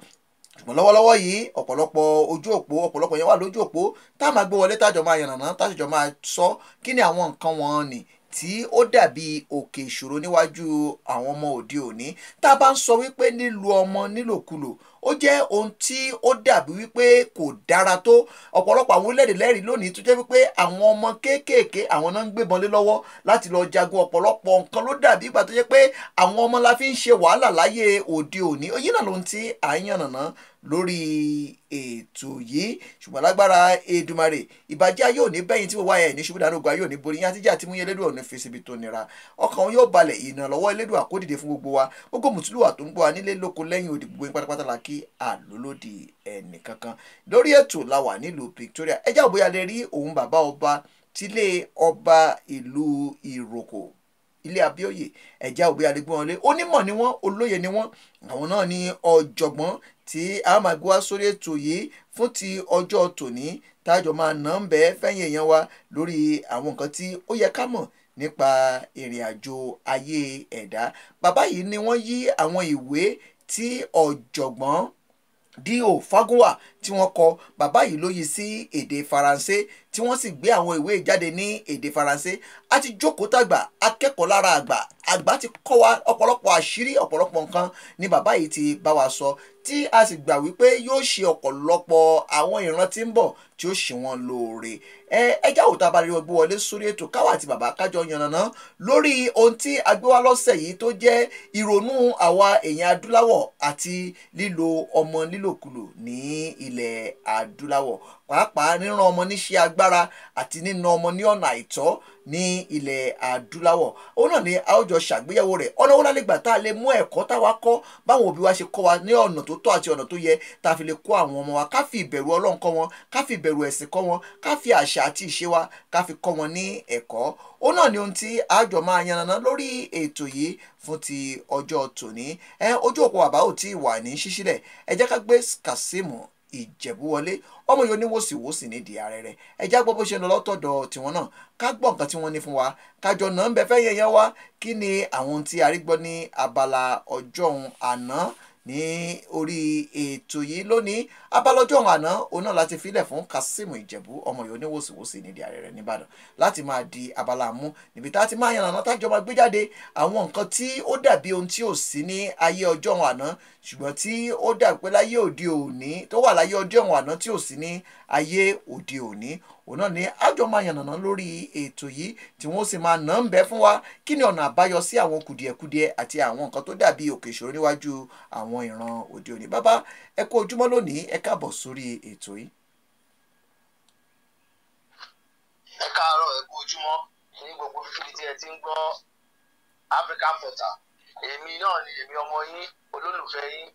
Speaker 2: ṣùgbọ́n lọ́wọ́lọ́wọ́ yìí ọ̀pọ̀lọpọ̀ ojú òpó ọ̀pọ̀lọpọ̀ yẹn wà lójú òpó tá a máa gbé wọlé tájọ máa yànnàná tájọ máa sọ kí ni àwọn nǹkan wọn nì tí ó dàbí òkè ìṣòro níwájú àwọn ọmọ òde òní. Tá a bá ń sọ wípé nílùú ọmọ nílòkulò ó jẹ́ ohun tí ó dàbí wípé kò dára tó. Ọ̀pọ̀lọpọ̀ àwọn orílẹ̀-èdè lẹ́rìí lónìí tó jẹ́ wípé àwọn ọmọ kéékèèké àwọn náà ń gbébọn lé lọ́wọ́ láti lọ jagun ọ̀pọ̀lọpọ̀ nǹkan ló dàbí ìgbà tó jẹ́ pé àwọn ọmọ la fi ń ṣe wàhálà láyé òde òní. Ó yí náà lóhun tí à ń yànnàná lórí ètò yìí. Ṣùgbọ́n lágbára Èdùmàrè ìbàjẹ́ ayé òní bẹ́yìn tí wọ́n wáyà ní ṣubú dànù ògùn ayé òní borí yín àtijọ́ àti múyẹ́ elédùn ọ̀nà fi síbi tó nira. Ọkàn wọn yóò balẹ̀ ìrànlọ́wọ́ elédùn àkódìdè fún gbogbo wa. Gbogbo mùtúlùwà tó ń gbọ́ wa nílé lóko lẹ́yìn òdì gbogbo yín pátápátá la kí àlólódì ẹnì kankan. Lórí ètò la wà nílùú Victoria. Ẹjẹ́ òbóyá lè rí òun bàbá ọba tílé ọba ìlú Ìròkò ilé abíòye ẹ̀já òbí adigun ọ̀lẹ́ onímọ̀ ni wọ́n olóye ni wọ́n. Àwọn náà ní ọ̀jọ̀gbọ́n tí a máa gbé wá sórí ètò yìí fún ti ọjọ́ tòní. Tájọ máa nà ń bẹ́ẹ̀ fẹ́yìn èèyàn wa lórí àwọn nǹkan tí ó yẹ ká mọ̀ nípa ìrìn àjò ayé ẹ̀dá. Bàbá yìí ni wọ́n yí àwọn ìwé tí ọ̀jọ̀gbọ́n D.O. Fagunwa tí wọ́n kọ bàbá yìí ló yí sí èdè faransé tí wọ́n sì gbé àwọn ìwé jáde ní èdè faransé a ti jókòó tàgbà akẹ́kọ̀ọ́ lára àgbà àgbà ti kọ́ wa ọ̀pọ̀lọpọ̀ àṣírí ọ̀pọ̀lọpọ̀ nǹkan ni bàbá yìí ti bá wa sọ tí a sì gbà wípé yóò ṣe ọ̀pọ̀lọpọ̀ àwọn ìran tí ń bọ̀ tí ó ṣe wọn lóore. Ẹ ẹjá òòtá bá rí ọgbó wọlé sórí ètò káwá àti bàbá kájọ yànnàná lórí ohun tí a gbé wá lọ́sẹ̀ yìí tó jẹ́ ìrònú àwa èèyàn adúláwọ̀ àti lílo ọmọ lílòkulò ní ilẹ̀ adúláwọ̀ pàápàá ríran ọmọ níṣẹ́ agbára àti nína ọmọ ní ọ̀nà àìtọ́ ní ilẹ̀ adúláwọ̀. Òun náà ni a ó jọ ṣàgbéyẹ̀wò rẹ̀. Ọ̀nà la lè gbà tá a lè mú ẹ̀kọ́ táwa kọ́? Báwọn òbí wa ṣe kọ́ wa ní ọ̀nà tó tọ́ àti ọ̀nà tó yẹ tá a fi lè kọ́ àwọn ọmọ wa. Ká fi ìbẹ̀rù ọlọ́run kọ́ wọn ká fi ìbẹ̀rù ẹ̀sìn kọ́ wọn ká fi àṣà àti ìṣe wa ká fi kọ́ wọn ní ẹ̀kọ́. Òun náà ni ohun tí a jọ máa yànnàná lórí ètò yìí fún ti ọjọ́ tòní. Ẹ ojú òpó bàbá tí ì ní ṣíṣílẹ̀. Ẹ jẹ́ ká gbé Kazeem ìjẹ̀bú wọlé. Ọmọ yìí oníwòsíwòsì nídìí ààrẹ rẹ̀. Ẹjá gbọ́ bó ṣe lọ lọ́tọ̀dọ̀ tiwọn náà. Ká gbọ́ nǹkan tí wọ́n ní fún wa. Kájọ náà ń bẹ fẹ́ yẹn yẹn wá. Kí ni àwọn tí a rí gbọ́ ní abala ọjọ́ àná ní orí ètò yìí lónìí abala ọjọ́ òun àná òun náà láti filẹ̀ fún Kazeem ìjẹ̀bú ọmọ yìí oníwòsíwòsì nídìí ààrẹ rẹ̀ nìbàdàn láti máa di abala mú níbi tá a ti máa yànnà tájọ máa gbé jáde àwọn nǹkan tí ó dàbí ohun tí ò sí ní ayé ọjọ́ òun àná ṣùgbọ́n tí ó dà pé láyé òde òní tó wà láyé ọjọ́ òun àná tí ò sí ní ayé òde òní. Òun náà ni àjọ máa yànnàná lórí ètò yìí tí wọ́n sì máa nà ń fún wa. Kí ni ọ̀nà àbáyọ sí àwọn kùdìẹ̀kudiẹ àti àwọn nǹkan tó dàbí òkè ìṣòro níwájú àwọn ìran òde òní? Bàbá ẹ kú ojúmọ́ lónìí ẹ káàbọ̀ sórí ètò yìí.
Speaker 3: ẹ káàárọ̀ ẹ kú ojúmọ́. Ní gbogbo ibi tí ẹ ti ń gbọ́ African Portal. Èmi náà ni èmi ọmọ yín olólùfẹ́ yín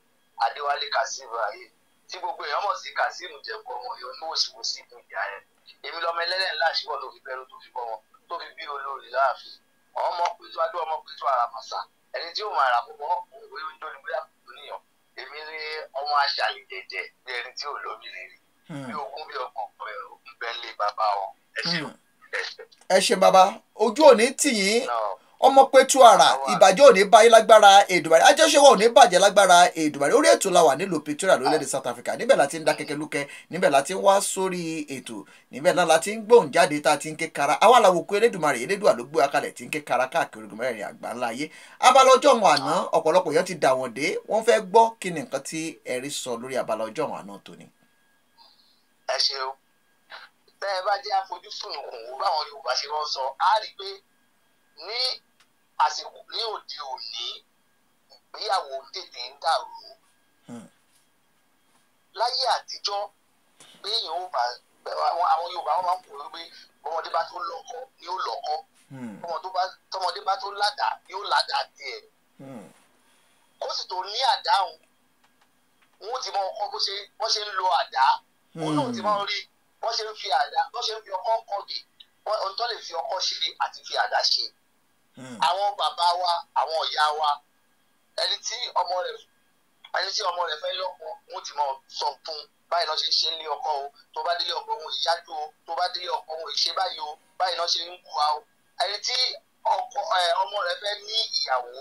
Speaker 3: Adéwálé Kazeem ayé tí gbogbo èèyàn mọ̀ sí Kazeem Ìjẹ̀bú ọmọ yìí oníwòsíwòsí ní ìyá ẹ̀. Èmi lọmọ ẹlẹ́lẹ̀ ńlá àṣìwọ̀ ló fi bẹ̀rù tó fi bọ́ wọn tó fi bí olórí láàfin. Ọmọ pẹ̀tù adó ọmọ pẹ̀tù àràmàṣà ẹni tí ó máa rà pọ̀ mọ́ ìwé oúnjẹ olùgbé níyàn èmi ní ọmọ aṣàlì jẹjẹ bí ẹni tí ò lómi rírì bí ogún bí ọgbọ̀n ọ̀pọ̀ ẹ̀rọ ń bẹ́ lé bàbá wọn ẹ ṣeun
Speaker 2: ẹ ṣe bàbá ojú òní tì yín ọmọ pẹ̀tù àrà ìbàjẹ́ òní báyé lágbára Èdùmàrè ajẹ́sẹ́wọ̀ òní bàjẹ́ lágbára Èdùmàrè orí ètò la wà nílùú Victoria lórílẹ̀‐èdè South Africa níbẹ̀ láti ń dá kẹ́kẹ́ lúkẹ́ níbẹ̀ láti ń wá sórí ètò níbẹ̀ náà láti ń gbóhùn jáde tá a ti ń ké kara àwa làwọn òkú Elédùmarè Elédùà ló gbé wa kalẹ̀ tí ń ké kara káàkiri ogun mẹ́rin àgbà ńlá ayé. Abala ọjọ́ wọn àná ọ̀pọ̀lọpọ̀ èèyàn ti ni
Speaker 3: ní àsìkò ní òde òní ìgbéyàwó tètè ń dàrú. Láyé àtijọ́ béèyàn ó bá àwọn Yorùbá wọn máa ń pòwe pé ọmọdé bá tó lọ́kọ ni ó lọ́kọ. Tọmọdé bá tó ládàá ni ó ládàá tiẹ̀. Kó sì tó ní àdáhùn wọn ti mọ ọkọ bó ṣe wọn ṣe ń lo àdá. Wọn náà ti mọ rí wọn ṣe ń fi àdá wọn ṣe ń fi ọkọ kọgi ohun tó lè fi ọkọ ṣe àti fi àdá ṣe àwọn bàbá wa àwọn ìyá wa ẹni tí ọmọ rẹ̀ ẹni tí ọmọ rẹ̀ fẹ́ lọ́kọ wọn ti mọ sọ fún báyìí náà ṣe ń ṣe ń lé ọkọ o tó bá délé ọkọ òun ìyájú o tó bá délé ọkọ òun ìṣe báyìí o báyìí náà ṣe ń bù wá o. Ẹni tí ọmọ rẹ fẹ́ ní ìyàwó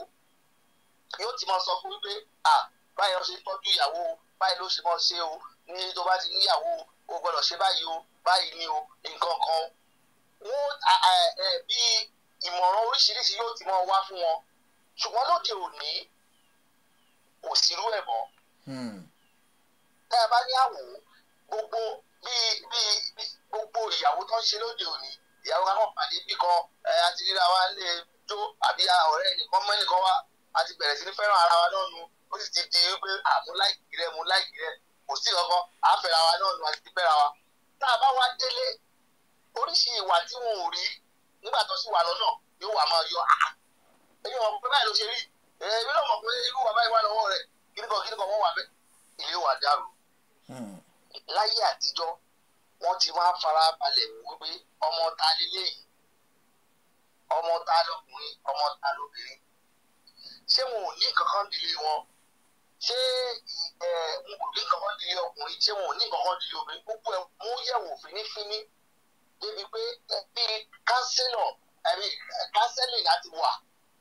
Speaker 3: yóò ti máa sọ fún wípé à báyìí náà ṣe tọ́jú ìyàwó o báyìí ló ṣe máa ṣe o ní tó bá ti níyàwó o gbọ́dọ̀ ṣe báyìí o báyìí ni o nǹkan kan. Wọn bí ìmọ̀ràn oríṣiríṣi yóò ti máa wá fún wọn. Ṣùgbọ́n lóde òní kò sírú ẹ̀ mọ́.
Speaker 2: Hmm.
Speaker 3: tá a bá ní àwò gbogbo bíi bíi gbogbo ìyàwó tó ń ṣe lóde òní ìyàwó kan pàdé bí kan àti ríra wa lè jó àbí ọ̀rẹ́ nìkan mọ́ nìkan wá a ti bẹ̀rẹ̀ sí ní fẹ́ràn ara wa náà nu ó sì ti di wípé àmú láìkì rẹ mú láìkì rẹ. Kò sí kankan à ń fẹ́ra wa náà nu àti ti fẹ́ra wa. Tá a bá wá délé oríṣi ìwà tí wọn ò rí nígbà tó sì wà lọ́nà yóò wà máa yọ àá èmi ò mọ̀ pé báyìí ló ṣe rí. Èmi náà mọ̀ pé irú wa báyìí wà lọ́wọ́ rẹ̀ kíníkan kíníkan wọ́n wà bẹ́ẹ̀. Ilé wa dàrú.
Speaker 2: Hmm.
Speaker 3: láyé àtijọ́ wọ́n ti máa fara balẹ̀ wípé ọmọ ta lélẹ́yìí ọmọ ta lọkùnrin ọmọ ta lóbìnrin ṣé wọn ò ní kankan dílé wọn? Ṣé ẹ wọn kò ní kankan dílé ọkùnrin? Ṣé wọn ò ní kankan dílé obìnrin? Gbogbo ẹ mú yẹ̀wò fínífíní débi pé bí kánsílọ̀ ẹ̀mí kánsẹ́lì láti wà.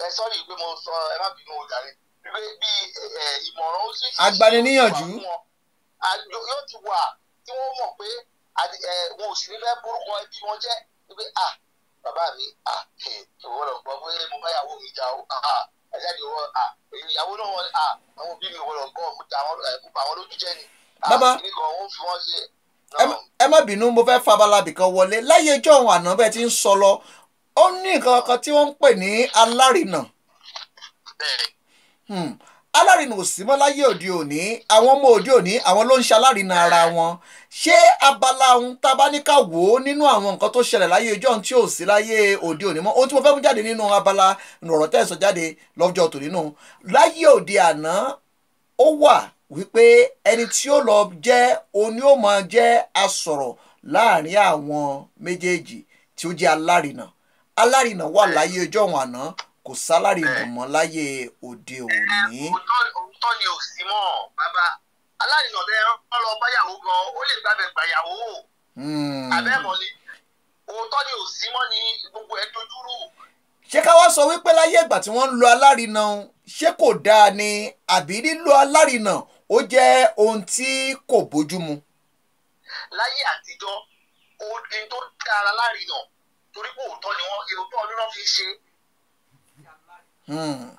Speaker 3: Ẹ sọ́rí pé mo sọ ẹ má bínú o jàre. Pé bí ìmọ̀ràn ó sì
Speaker 2: Agbaniníyànjú.
Speaker 3: àjọ yóò ti wà tí wọ́n mọ̀ pé wọn ò sì ní fẹ́ borúkọ ẹbí wọn jẹ́. Wípé à bàbá mi à ìwọ lọ gbọ́ pé mo bá ìyàwó mi jà ó à ẹ jáde wọ à ìyàwó náà wọn à àwọn òbí mi lọ gbọ́ mo jà wọn wọn lójú jẹ́ ni.
Speaker 2: Bàbá. Ẹ má- bínú mo fẹ́ fabalabì kan wọlé. Láyé ẹjọ́ òun àná bẹ́ẹ̀ ti ń sọ lọ ó ní nǹkan kan tí wọ́n ń pè ní alárinà Hmm. alárinà ò sí mọ́ láyé òde òní. Àwọn ọmọ òde òní àwọn ló ń ṣe alárinà ara wọn. Ṣé abala ohun tá a bá ní ká wò ó nínú àwọn nǹkan tó ṣẹlẹ̀ láyé ọjọ́ tí ò sí láyé òde òní mọ́? Ohun tí mo fẹ́ mú jáde nínú abala ọ̀rọ̀ tẹ̀sán jáde lọ́jọ́ tòní nù. Láyé òde àná ó wà wípé ẹni tí ó lọ jẹ́ oní ó máa jẹ́ asọ̀rọ̀ láàárín àwọn méjèèjì tí ó jẹ́ alárinà alárinà wà láyé ọjọ́ òun àná kò sálárìnà mọ́ láyé òde òní.
Speaker 3: òótọ́ ni ò sí mọ́ bàbá. Aláìsàn tẹ ẹ lọ báyàwó gan ó lè gbàgbẹ́ gbàyàwó
Speaker 2: Hmm.
Speaker 3: abẹ́mọ̀ ni òótọ́ ni ò sí mọ́ ni gbogbo ẹ̀ dojúrú
Speaker 2: ṣé ká wá sọ wípé láyé ìgbà tí wọ́n ń lo alárinà ṣé kò dáa ni? Àbí lílo alárinà ó jẹ́ ohun tí kò bójúmu.
Speaker 3: láyé àtijọ́ ohun tó dára lárinà torí pé òótọ́ ni wọ́n òótọ́ ọdún náà fi ṣe
Speaker 2: Hmm.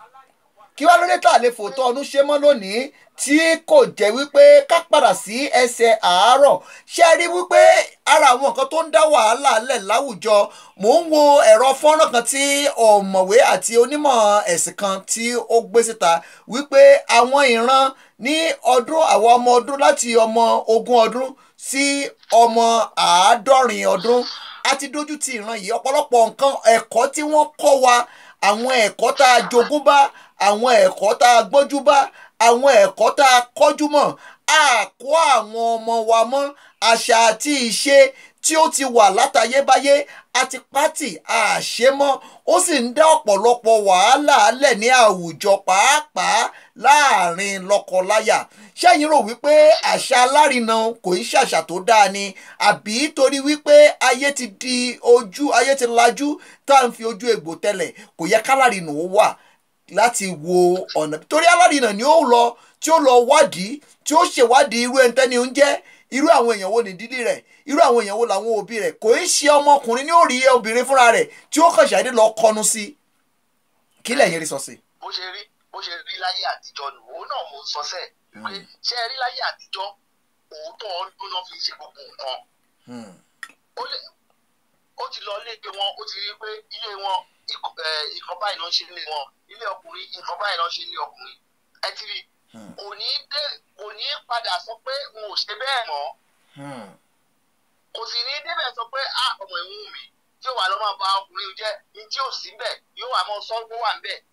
Speaker 2: kí wá lóde tá a lè fòótọ́ ọdún ṣe mọ́ lónìí tí kò jẹ́ wípé ká padà sí ẹsẹ̀ àárọ̀ ṣé ẹ rí wípé ara àwọn nǹkan tó ń dá wàhálà lẹ̀ láwùjọ mò ń wo ẹ̀rọ fọ́nrán kan tí ọ̀mọ̀wé àti onímọ̀ ẹ̀sìn kan tí ó gbé síta wípé àwọn ìran ní ọdún àwọn ọmọ ọdún láti ọmọ ogún ọdún sí ọmọ àádọ́rin ọdún. A ti dójú ti ìran yìí. Ọ̀pọ̀lọpọ̀ nǹkan ẹ̀kọ́ tí wọ́n kọ́ wa àwọn ẹ̀kọ́ tá a jogún bá àwọn ẹ̀kọ́ tá a gbọ́njú bá àwọn ẹ̀kọ́ tá a kọ́jú mọ̀ a kọ́ àwọn ọmọ wa mọ́. Àṣà àti ìṣe tí ó ti wà látayébáyé àti pátì àṣẹ mọ́. Ó sì ń dá ọ̀pọ̀lọpọ̀ wàhálà lẹ̀ ní àwùjọ pàápàá láàárín lọ́kọláya ṣẹ́yìn rò wípé àṣà alárinà kò í ṣàṣà tó dáa ni? Àbí torí wípé ayé ti di ojú ayé ti lajú tá à ń fi ojú egbò tẹ́lẹ̀ kò yẹ kálárinà ó wà láti wo ọ̀nà? Torí alárinà ni ó lọ tí ó lọ wádìí tí ó ṣèwádìí irú ẹni tẹ́ni ń jẹ́. Irú àwọn èèyàn wo ní dídí rẹ̀? Irú àwọn èèyàn wo làwọn òbí rẹ̀? Kò í ṣe ọmọkùnrin ní rí obìnrin fúnra rẹ̀ tí ó kàn ṣàdé lọ kọnu sí. Kí lẹ́yìn rí sọ sí.
Speaker 3: bó ṣe rí bó ṣe rí láyé àtijọ́ nù òun náà mo sọ sẹ́ẹ̀ pé ṣé ẹ rí láyé àtijọ́ òótọ́ ọdún náà fi ṣe gbogbo nǹkan
Speaker 2: Hmm.
Speaker 3: ó ti lọ ilé wọn ó ti rí pé ilé wọn nǹkan báyìí ló ń ṣe ilé wọn ilé ọkùnrin nǹkan báyìí ló ń ṣe ilé ọkùnrin ẹ ti rí
Speaker 2: Hmm.
Speaker 3: kò ní dé kò ní padà sọ pé n ò ṣe bẹ́ẹ̀ mọ́
Speaker 2: Hmm.
Speaker 3: kò sì ní débẹ̀ sọ pé a ọmọ ìwọ̀n mi tí ó wà lọ́ máa ba ọkùnrin jẹ́ ní tí ò sí bẹ́ẹ̀ yóò wà mọ́ sọ pé ó wà ń bẹ̀
Speaker 2: Hmm.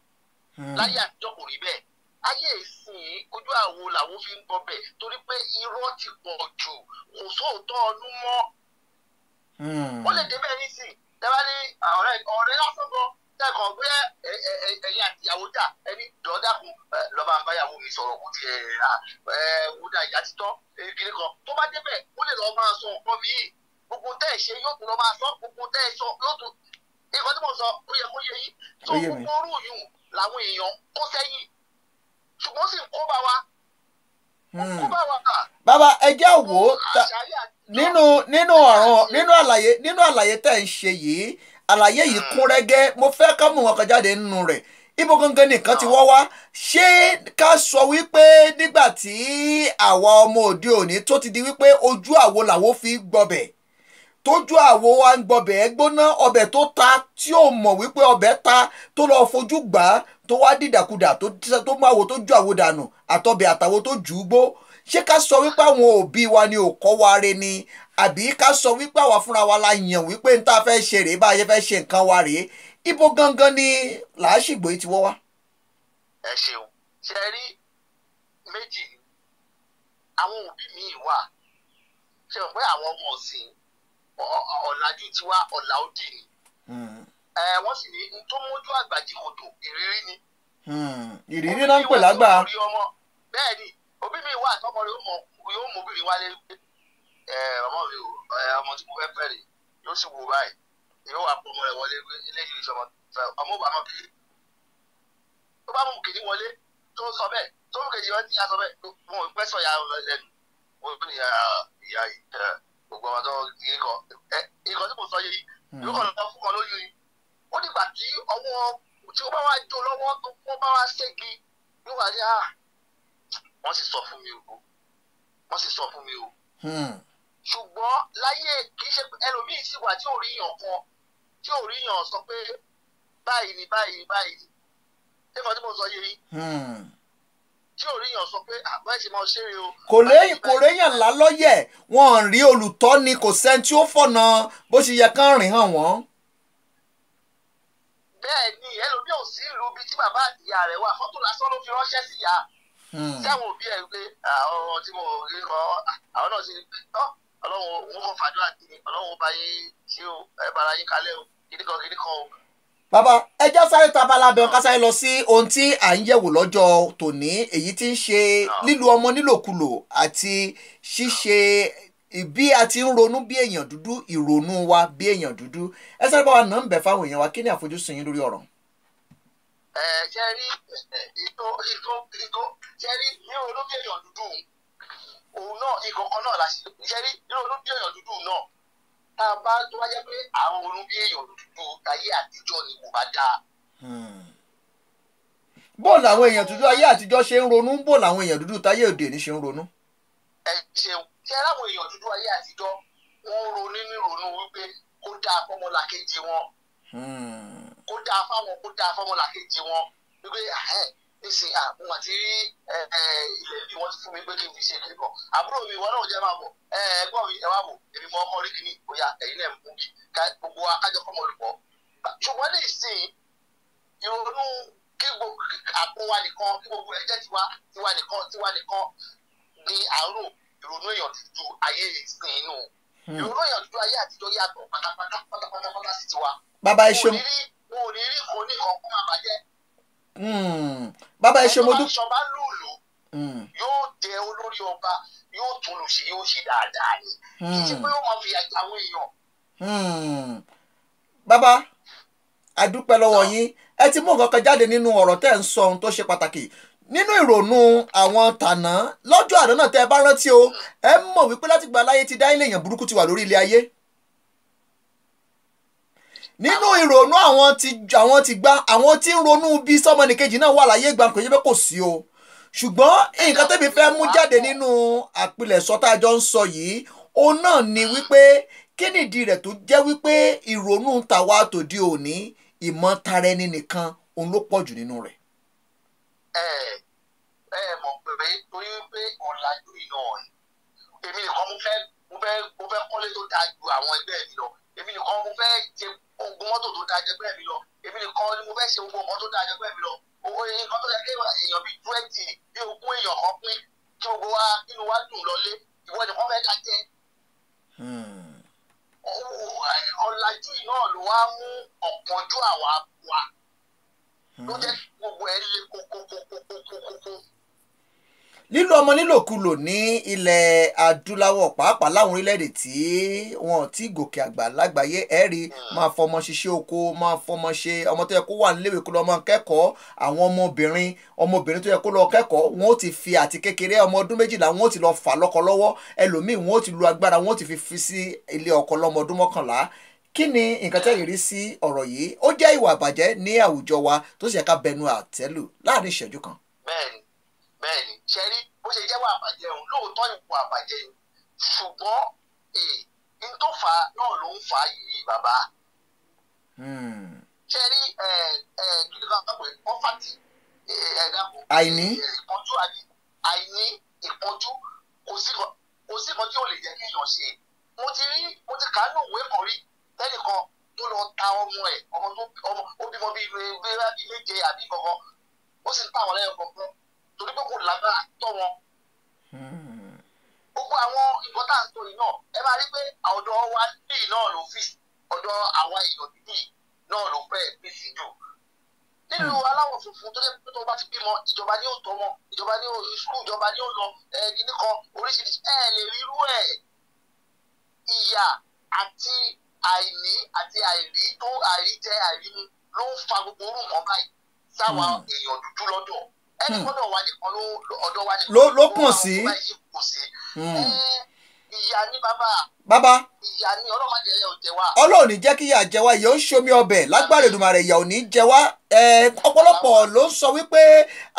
Speaker 3: Láyé àtijọ́ kò rí bẹ́ẹ̀. Ayé ìsìn ojú àwo làwọn fi ń gbọ́ bẹ̀ torí pé irọ́ ti pọ̀ jù kò sóòótọ́ ọdún mọ́.
Speaker 2: Hmm.
Speaker 3: ó lè débẹ̀ nísìn. Tẹ́lá ní ọ̀rẹ́ ọ̀rẹ́ lásán gan tẹ́kọ̀ pé ẹ̀yin àtìyàwó dà ẹni dọ́dàkùn lọ́ba ń báyàwó mi sọ̀rọ̀ kó tiẹ̀ wúdà ìyá títọ́ kiri kan. Tó bá débẹ̀ ó lè lọ́ọ́ máa sọ nǹkan míì. Gbogbo tẹ́ ẹ̀ ṣe yóò tún lọ́ọ́ máa sọ gbogbo tẹ́ ẹ̀ sọ yóò tún nǹkan tí mo sọ ó yẹ kó yẹ yín. Tó gbogbo orú yìí làwọn èèyàn kó sẹ́yìn. Ṣùgbọ́n sì ń kó bá wa. Kó bá wa. Kà
Speaker 2: bàbá ẹ jẹ́ wò ó nínú nínú ọ̀ràn nínú àlàyé nínú àlàyé tẹ̀ ń ṣe yìí àlàyé yìí kún rẹ́gẹ́ mo fẹ́ ká mú wọn kan jáde nínú rẹ̀. Ibo gangan nìkan ti wọ́ wá. Ṣé ká sọ wípé nígbà tí àwa ọmọ òde òní tó ti di wípé ojú àwo làwo fi gbọbẹ̀ tójú àwo wa ń gbọbẹ̀ ẹ gbóná ọbẹ̀ tó ta tí ò mọ̀ wípé ọbẹ̀ ta tó lọ fojú gbà á tó wá dìdàkudà tó mú àwo tó ju àwo dànù àtọbẹ̀ àtàwo tó jù ú gbó. Ṣé ká sọ wípé àwọn òbí wa ni ò kọ́ wa re ni? Àbí ká sọ wípé àwa fúnra wa la yàn wípé n ta fẹ́ ṣe rèé bá a yẹ fẹ́ ṣe nǹkan wa rèé ibo gangan ni làásìgbò yìí ti wọ́ wá.
Speaker 3: ẹ ṣeun. Ṣe rí méjì àwọn òbí míì wà. Ṣe mọ̀ pé àwọn ọmọ ọ̀sìn ọ̀làjú tiwa ọ̀là òdì ni. Ẹ wọ́n sì ní n tó mójú àgbàjì kòtò ìrírí ni.
Speaker 2: ìrírí náà ń pè lágbà.
Speaker 3: bẹ́ẹ̀ ni òbí mi wà tọmọ rẹ̀ yóò mọ obìnrin wálé ọmọ mi ò ọmọ tí mo fẹ́ fẹ́ rè yóò sì wò báyìí. Yóò wà pọ̀ ọmọ rẹ̀ wọlé eléyìí ìṣọmọ ọmọ ò bá mọ̀ kiri tó bá mú kiri wọlé tó sọ bẹ́ẹ̀ tó mú kejì wọn ti yá sọ bẹ́ẹ̀ mo ò pẹ́ sọ ya lẹ́nu. Mo ní ìyá ìyá ẹ gbogbo ọmọ tó kan ẹ ìkan tí mo sọ yìí yóò kàn lọ fún kan lóyún ni ó dìgbà tí ọwọ́ tí ó bá wá jó lọ́wọ́ tó kó bá wá ségi yóò wá ní à wọ́n sì sọ fún mi o. Wọ́n sì sọ fún mi o. Ṣùgbọ́n láyé kì í ṣe ẹlòmíì sì wà tí ò rí yàn kan tí ò rí yàn sọ pé báyìí ni báyìí báyìí ni. Ṣé kan tí mo sọ yé yín tí ò rí yàn sọ pé àbá ẹ̀ ṣe máa ṣeré o.
Speaker 2: kò léyìn kò réyàn lálọ́yẹ̀ wọn ò rí olùtọ́ni kò sẹ́ni tí ó fọ̀nà bó ṣe yẹ kán rìn hàn wọ́n.
Speaker 3: bẹ́ẹ̀ ni ẹlòmíì ò sí ìlú bíi tí bàbá ìyá rẹ̀ wà. Fọ́tò lásán ló fi ránṣẹ́ sí ìyá. Tí àwọn òbí ẹ̀ pé àwọn tí mo rí kọ́ àwọn náà sì rí pé ọ́ ọlọ́run òun kò fàdúrà sí ọlọ́run ó bá yín ṣe o. Ẹ bára yín kalẹ̀ o. Kìdí kan kìdí kan o.
Speaker 2: bàbá ẹjọ́ sáré ta balabẹ́ ọ̀ká sáré lọ sí ohun tí à ń yẹ̀wò lọ́jọ́ tòní èyí tí ń ṣe lílu ọmọ nílòkulò àti ṣíṣe bí a ti ń ronú bí èèyàn dúdú ìrònú wa bí èèyàn dúdú ẹ sáré bá wa nà ń bẹ̀ fáwọn èèyàn wa kí ni àfojúsùn yín lórí ọ̀rọ̀.
Speaker 3: ẹ ṣe rí ètò ètò ètò ṣe rí ní èèyàn dúdú òun náà ìkọ̀kan náà la ṣe rí ní èèyàn dúdú náà tá a bá tó wá jẹ́ pé àwọn olóbi èèyàn dúdú ayé àtijọ́ ni kò bá dáa.
Speaker 2: bó làwọn èèyàn dúdú ayé àtijọ́ ṣe ń ronú? Bó làwọn èèyàn dúdú táyé òde òní ṣe ń ronú.
Speaker 3: ẹ ṣeun. Ṣe láwọn èèyàn dúdú ayé àtijọ́ wọ́n ń ronú ní ronú wípé kó dáa fọ́mọlàkejì wọn. Kó dáa fáwọn kó dáa fọ́mọlàkejì wọn. Wípé nísìnyí àwọn àti rí ilẹ̀ bí wọ́n ti fún mi pé kí n fi ṣe kiri kan. Àbúrò mi ìwọ náà jẹ́ máa bọ̀. Ẹ̀gbọ́n mi ẹ wá bọ̀. Èmi mọ ọkọ rí kìíní bóyá ẹ̀yin náà mú bí gbogbo akájọ kọ́mọ olùkọ́. Ṣùgbọ́n ní ìsìn ìrònú kí gbogbo àpò wa nìkan kí gbogbo ẹ̀jẹ̀ tiwa tiwa nìkan tiwa nìkan ní àárò ìrònú èèyàn dúdú ayé ìsìn inú ìrònú èèyàn dúdú ayé àtijọ́ yàtọ̀ pátápátá pátápátá pátá sí tiwa.
Speaker 2: bàbá ẹ ṣe
Speaker 3: wọn ò ní rí kò ní bàjẹ́.
Speaker 2: Bàbá ẹ ṣe mo dúpẹ́.
Speaker 3: bá ṣọba lùlù yóò jẹ olórí ọba yóò tún lù sí yóò ṣe dáadáa ni. Kì í ṣe pé ó máa fi àwọn èèyàn.
Speaker 2: bàbá a dúpẹ́ lọ́wọ́ yín. Ẹ ti mú nǹkan kan jáde nínú ọ̀rọ̀ tẹ́ ń sọ ohun tó ṣe pàtàkì. Nínú ìrònú àwọn tànà lọ́jọ́ àná náà tẹ́ ẹ bá rántí o ẹ mọ̀ wípé láti gba aláyé ti dá ilé èèyàn burúkú ti wà lórí ilé ayé nínú ìrònú àwọn ti àwọn ti gbá àwọn tí ń ronú bí sọmọnìkejì náà wà láyé ìgbà kò yẹ pé kò sí o. Ṣùgbọ́n nǹkan tẹ́mi fẹ́ mú jáde nínú àpilẹ̀sọ tá a jọ ń sọ yìí òun náà ni wípé kí nìdí rẹ̀ tó jẹ́ wípé ìrònú tàwa tòde òní ìmọ̀ tara ẹni nìkan òun ló pọ̀ jù nínú rẹ̀.
Speaker 3: ẹ ẹ mọ̀ pé torí wípé ọ̀làjú iná ẹ̀ èmi nìkan mo fẹ́ kọ́lé tó dáa ju àwọn ẹgbẹ́ mi lọ èmi nìkan mo fẹ́ jẹ ogun mọ́tò tó dáa jẹgbẹ́ mi lọ. Èmi nìkan ni mo fẹ́ ṣe gbogbo nǹkan tó dáa jẹgbẹ́ mi lọ. Owó nǹkan tó yẹ kí èèyàn bíi twenty bí ogún èèyàn kan pín kí gbogbo wa nínú wa dùn lọlé. Ìwọ nìkan fẹ́ ká jẹ. ọ̀làjú yìí náà ló wá mú ọ̀pọ̀jù àwa wa. Ló jẹ́ gbogbo ẹ̀ le kókókókókókó.
Speaker 2: Lílo ọmọ nílòkulò ní ilẹ̀ adúláwọ̀ pàápàá láwọn orílẹ̀-èdè tí wọn ti gòkè àgbà lágbàáyé ẹ̀rí máa fọmọ ṣiṣẹ́ oko máa fọmọ ṣe ọmọ tó yẹ kó wà níléèwé kó lọ máa kẹ́kọ̀ọ́ àwọn ọmọbìnrin ọmọbìnrin tó yẹ kó lọ kẹ́kọ̀ọ́ wọn ó ti fi àti kékeré ọmọ ọdún méjìlá wọn ó ti lọ fà lọ́kọ lọ́wọ́ ẹlòmíì wọn ti lu agbára wọn ti fi fi sí ilé kí ni nǹkan tẹ́ yìí rí sí ọ̀rọ̀ yìí? Ó jẹ́ ìwà àbàjẹ́ ní àwùjọ wa tó sì yẹ bẹnu àtẹ́lù láàárín ìṣẹ́jú kan.
Speaker 3: bẹ́ẹ̀ni bẹ́ẹ̀ni. Ṣe rí bó ṣe jẹ́ wà àbàjẹ́ òun? Lóòótọ́ ìwà àbàjẹ́ yìí. Ṣùgbọ́n n tó fà á náà ló ń fà á yìí bàbá. Ṣe rí kí ló bá pè pọ́fàtì ẹ̀dá
Speaker 2: Àìní.
Speaker 3: ìpọ́njú àìní ìpọ́njú. Kò sí kan kò tí ò lè jẹ́ kéèyàn ṣe. Mo ti rí mo ti kà á ní òwe kan rí. Tẹ́nìkan tó lọ ta ọmọ ẹ̀ ọmọ tó ọmọ ó bímọ bíi méje àbí kankan. Ó sì ń tà wọ́n lẹ́yìn kankan torí pé kò lágbára tọ́ wọn. Gbogbo àwọn nǹkan tá à ń sọ yìí náà ẹ máa rí pé ọ̀dọ̀ wa bíi náà ló fi ọ̀dọ̀ àwa èèyàn bíi náà ló fẹ́ bí sí jù. Nínú aláwọ̀ funfun tó jẹ́ pé tó bá ti bímọ ìjọba ní òótọ́ wọn ìjọba ní skul ìjọba ní òótọ́ ẹni nìkan oríṣiríṣi ẹ lè rí irú ẹ̀. Ìyà àti àìní àti àìrí tó àìríjẹ àìrímu ló ń fa gbogbo orú nǹkan báyìí. Sáwa èèyàn dúdú lọ́dọ̀ ẹni gbọ́dọ̀ wà nìkan ló ọ̀dọ̀ wa nìkan
Speaker 2: Ló- kùn sí.
Speaker 3: Ẹ, ìyà ní bàbá
Speaker 2: bàbá ọlọ́run ní jẹ́ kí ìyà jẹ wá ìyà ń ṣomi ọbẹ̀. Lágbára Èdùmàrè ìyà ò ní jẹ wá. Ọ̀pọ̀lọpọ̀ ló ń sọ wípé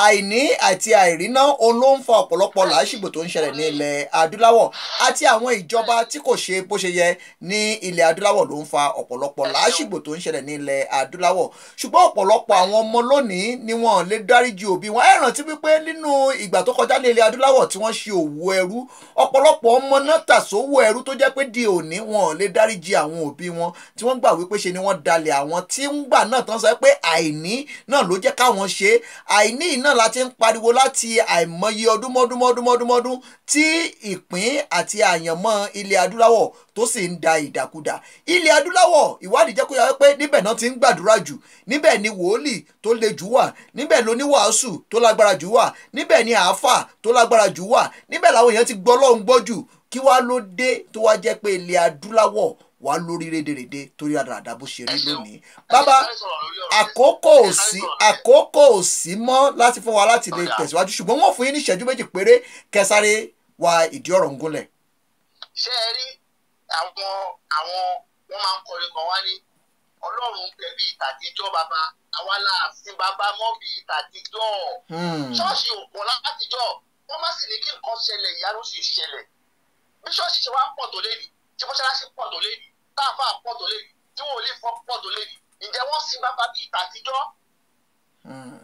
Speaker 2: àìní àti àìríná òun ló ń fa ọ̀pọ̀lọpọ̀ làásìgbò tó ń ṣẹlẹ̀ ní ilẹ̀ adúláwọ̀. Àti àwọn ìjọba tí kò ṣe bó ṣe yẹ ní ilẹ̀ adúláwọ̀ ló ń fa ọ̀pọ̀lọpọ̀ làásìgbò tó ń ṣẹlẹ̀ ní ilẹ̀ adúláwọ̀. Ṣùgbọ́n ọ̀pọ̀lọpọ̀ àwọn ọmọ lónìí ni wọn lè dáríjì òbí wọn. Ẹ rántí wípé nínú ìgbà tó kọjá ní ilẹ̀ adúláwọ̀ tí wọ́n ṣe òwò ẹrú ọ̀pọ̀lọpọ̀ ọmọ náà tà sówó ẹrú tó jẹ́ pé di òní wọn ò lè dáríjì àwọn òbí wọn tí wọ́n gbà wípé ṣe ni wọ́n dalẹ̀ àwọn tí ń gbà náà tán sọ pé àìní náà ló jẹ́ káwọn ṣe àìní náà la ń pariwo láti àìmọye ọdún mọ́dún mọ́dún mọ́dún mọ́dún tí ìpín àti àyànmọ́ ilẹ̀ adúláwọ̀ tó sì ń da ìdàkudà. Ilẹ̀ adúláwọ̀ ìwádìí jẹ́ kó yà pé níbẹ̀ náà ti ń gbàdúrà jù. Níbẹ̀ ni wòlíì tó le jù wà. Níbẹ̀ ló ní wàásù tó lágbára jù wà. Níbẹ̀ ni àáfà tó lágbára jù wà. Níbẹ̀ làwọn èèyàn ti gbọ́ lọ́hùn gbọ́ jù kí wá ló dé tó wá jẹ́ pé ilẹ̀ adúláwọ̀ wà lórí rédèrèdè torí àdàdà bó ṣe rí lónìí. Bàbá àkókò ò sí àkókò ò sí mọ́ láti fún wa láti lè tẹ̀síwájú. Ṣùgbọ́n wọ́n fún yín ní ìṣẹ́jú méjì péré kẹsàrè wa ìdí ọ̀rọ̀ ń gúnlẹ̀.
Speaker 3: ṣé ẹ rí àwọn àwọn wọn máa ń kọrin kan wá ní ọlọ́run ń bẹ bíi tàtijọ́ bàbá. Àwa la sin bàbá mọ́ bíi tàtijọ́
Speaker 2: Hmm.
Speaker 3: ṣọ́ọ̀ṣì òpó látijọ́ wọ́n má sì ní kí nǹkan ṣẹlẹ̀ ìyanu sì ṣẹlẹ̀ bí ṣọ́ọ̀ṣì ṣe wá pọ̀ tó lé ní tí mọ́ṣáláṣí pọ̀ tó lé ní táàfà pọ̀ tó lé ní tí wọn ò lè fọ́ pọ̀ tó lé ní ǹjẹ́ wọ́n sin bàbá tàtijọ́
Speaker 2: Hmm.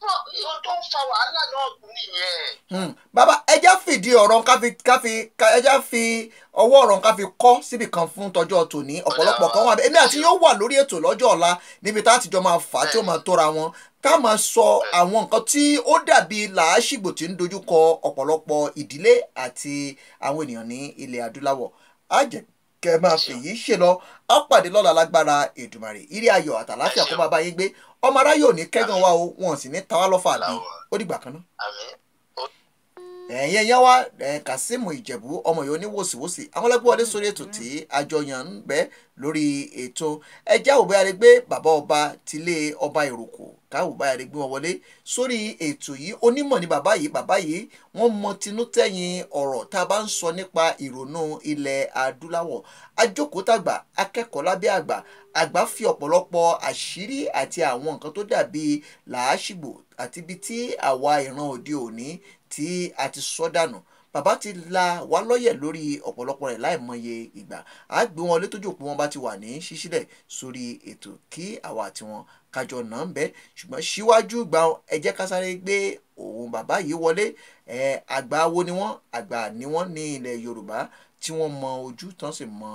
Speaker 3: Wọ́n- ohun tó ń fa wàhálà náà nìyẹn.
Speaker 2: Hmm. bàbá ẹja fìdí ọ̀rọ̀ káfi ká- ẹja fi ọwọ́ ọ̀rọ̀ káfi kọ́ síbì kan fún tọjọ́ tòní ọ̀pọ̀lọpọ̀ kan wà bẹ́ẹ̀ èmi àti yóò wà lórí ètò lọ́jọ́ ọ̀la níbi tá a ti jọ máa fà á tí ó máa tóra wọn ká máa sọ àwọn nǹkan tí ó dàbí làásìgbò tí ń dojúkọ ọ̀pọ̀lọpọ̀ ìdílé àti àwọn ènìyàn ní ilẹ̀ adúláwọ̀. Á jẹ́ kẹ́ máa fèyí ṣe lọ. Á pàdé lọ́la lágbára Èdùmàrè. Ire ayọ̀ àtàláfíà kó bá bá yín gbé. Ọmọ aráyé ò ní kẹ́gàn wa o wọn sì ní tawá lọ́fà bí ó dìgbà kan náà ẹ̀yin ẹ̀yàn wa Kazeem Ìjẹ̀bú ọmọ yìí oníwòsíwòsí. Àwọn ọlọ́gbọ́n wọlé sórí ètò tí àjọyàn ń bẹ lórí ètò ẹjẹ́ òbí arégbé bàbá ọba tilé ọba ìròkò káwọ́ bá arégbé wọn wọlé sórí ètò yìí. Onímọ̀ ní bàbá yìí. Bàbá yìí wọ́n mọ tinútẹ̀yìn ọ̀rọ̀ tá a bá ń sọ nípa ìrònú ilẹ̀ adúláwọ̀. Ajókòótàgbà akẹ́kọ̀ọ́ lábẹ́ àgbà. Àgbà fi ọ̀pọ̀lọpọ̀ àṣírí àti àwọn nǹkan tó dàbí làásìgbò àti ibi tí àwa ìran òde òní tí a ti sọ dànù. Bàbá ti la wá lọ́yẹ̀ lórí ọ̀pọ̀lọpọ̀ rẹ̀ láìmọye ìgbà. Á gbé wọn létójú òpó wọn bá ti wà ní ṣíṣílẹ̀ sórí ètò kí àwa àti wọn kájọ náà ń bẹ. Ṣùgbọ́n síwájú ìgbà ẹ jẹ́ ká sáré gbé òun bàbá yìí wọlé. Àgbà wo ni wọ́n? Àgbà ni wọ́n ní ilẹ̀ Yorùbá tí wọ́n mọ ojú tán sì mọ